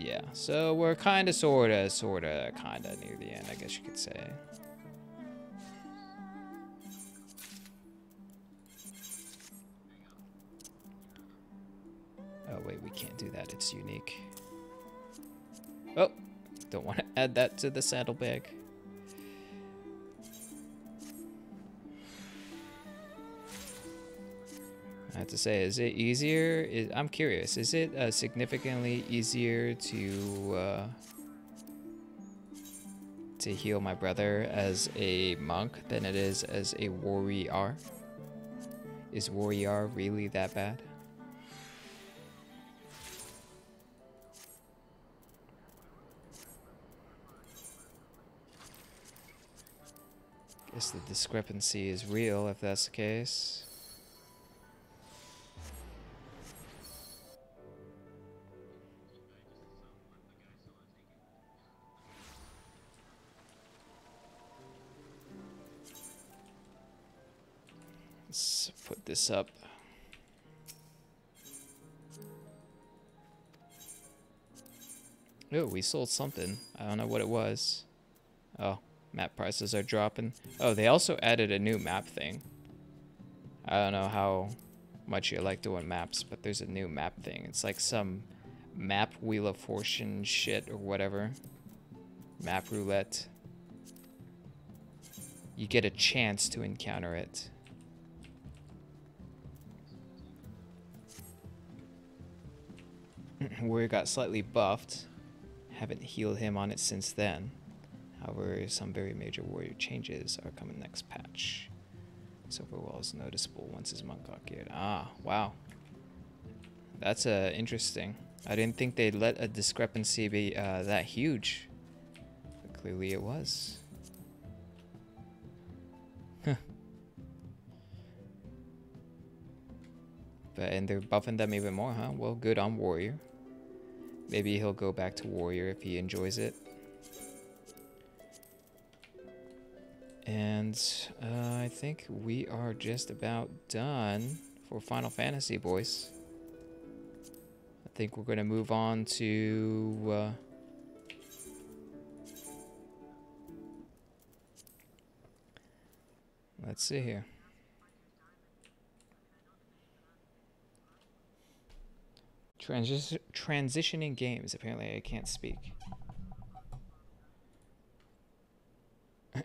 [SPEAKER 1] Yeah, so we're kind of, sort of, sort of, kind of near the end, I guess you could say. Oh, wait, we can't do that. It's unique. Oh, don't want to add that to the saddlebag. I have to say, is it easier? Is, I'm curious. Is it uh, significantly easier to uh, to heal my brother as a monk than it is as a warrior. Is warrior really that bad? Guess the discrepancy is real if that's the case. This up. Oh, we sold something. I don't know what it was. Oh, map prices are dropping. Oh, they also added a new map thing. I don't know how much you like doing maps, but there's a new map thing. It's like some map Wheel of Fortune shit or whatever. Map roulette. You get a chance to encounter it. Warrior got slightly buffed. Haven't healed him on it since then. However, some very major warrior changes are coming next patch. So overall is noticeable once his monk got geared. Ah, wow. That's uh, interesting. I didn't think they'd let a discrepancy be uh, that huge. But clearly it was. But and they're buffing them even more, huh? Well, good on Warrior. Maybe he'll go back to Warrior if he enjoys it. And uh, I think we are just about done for Final Fantasy, boys. I think we're going to move on to... Uh, let's see here. Transi transitioning games. Apparently, I can't speak.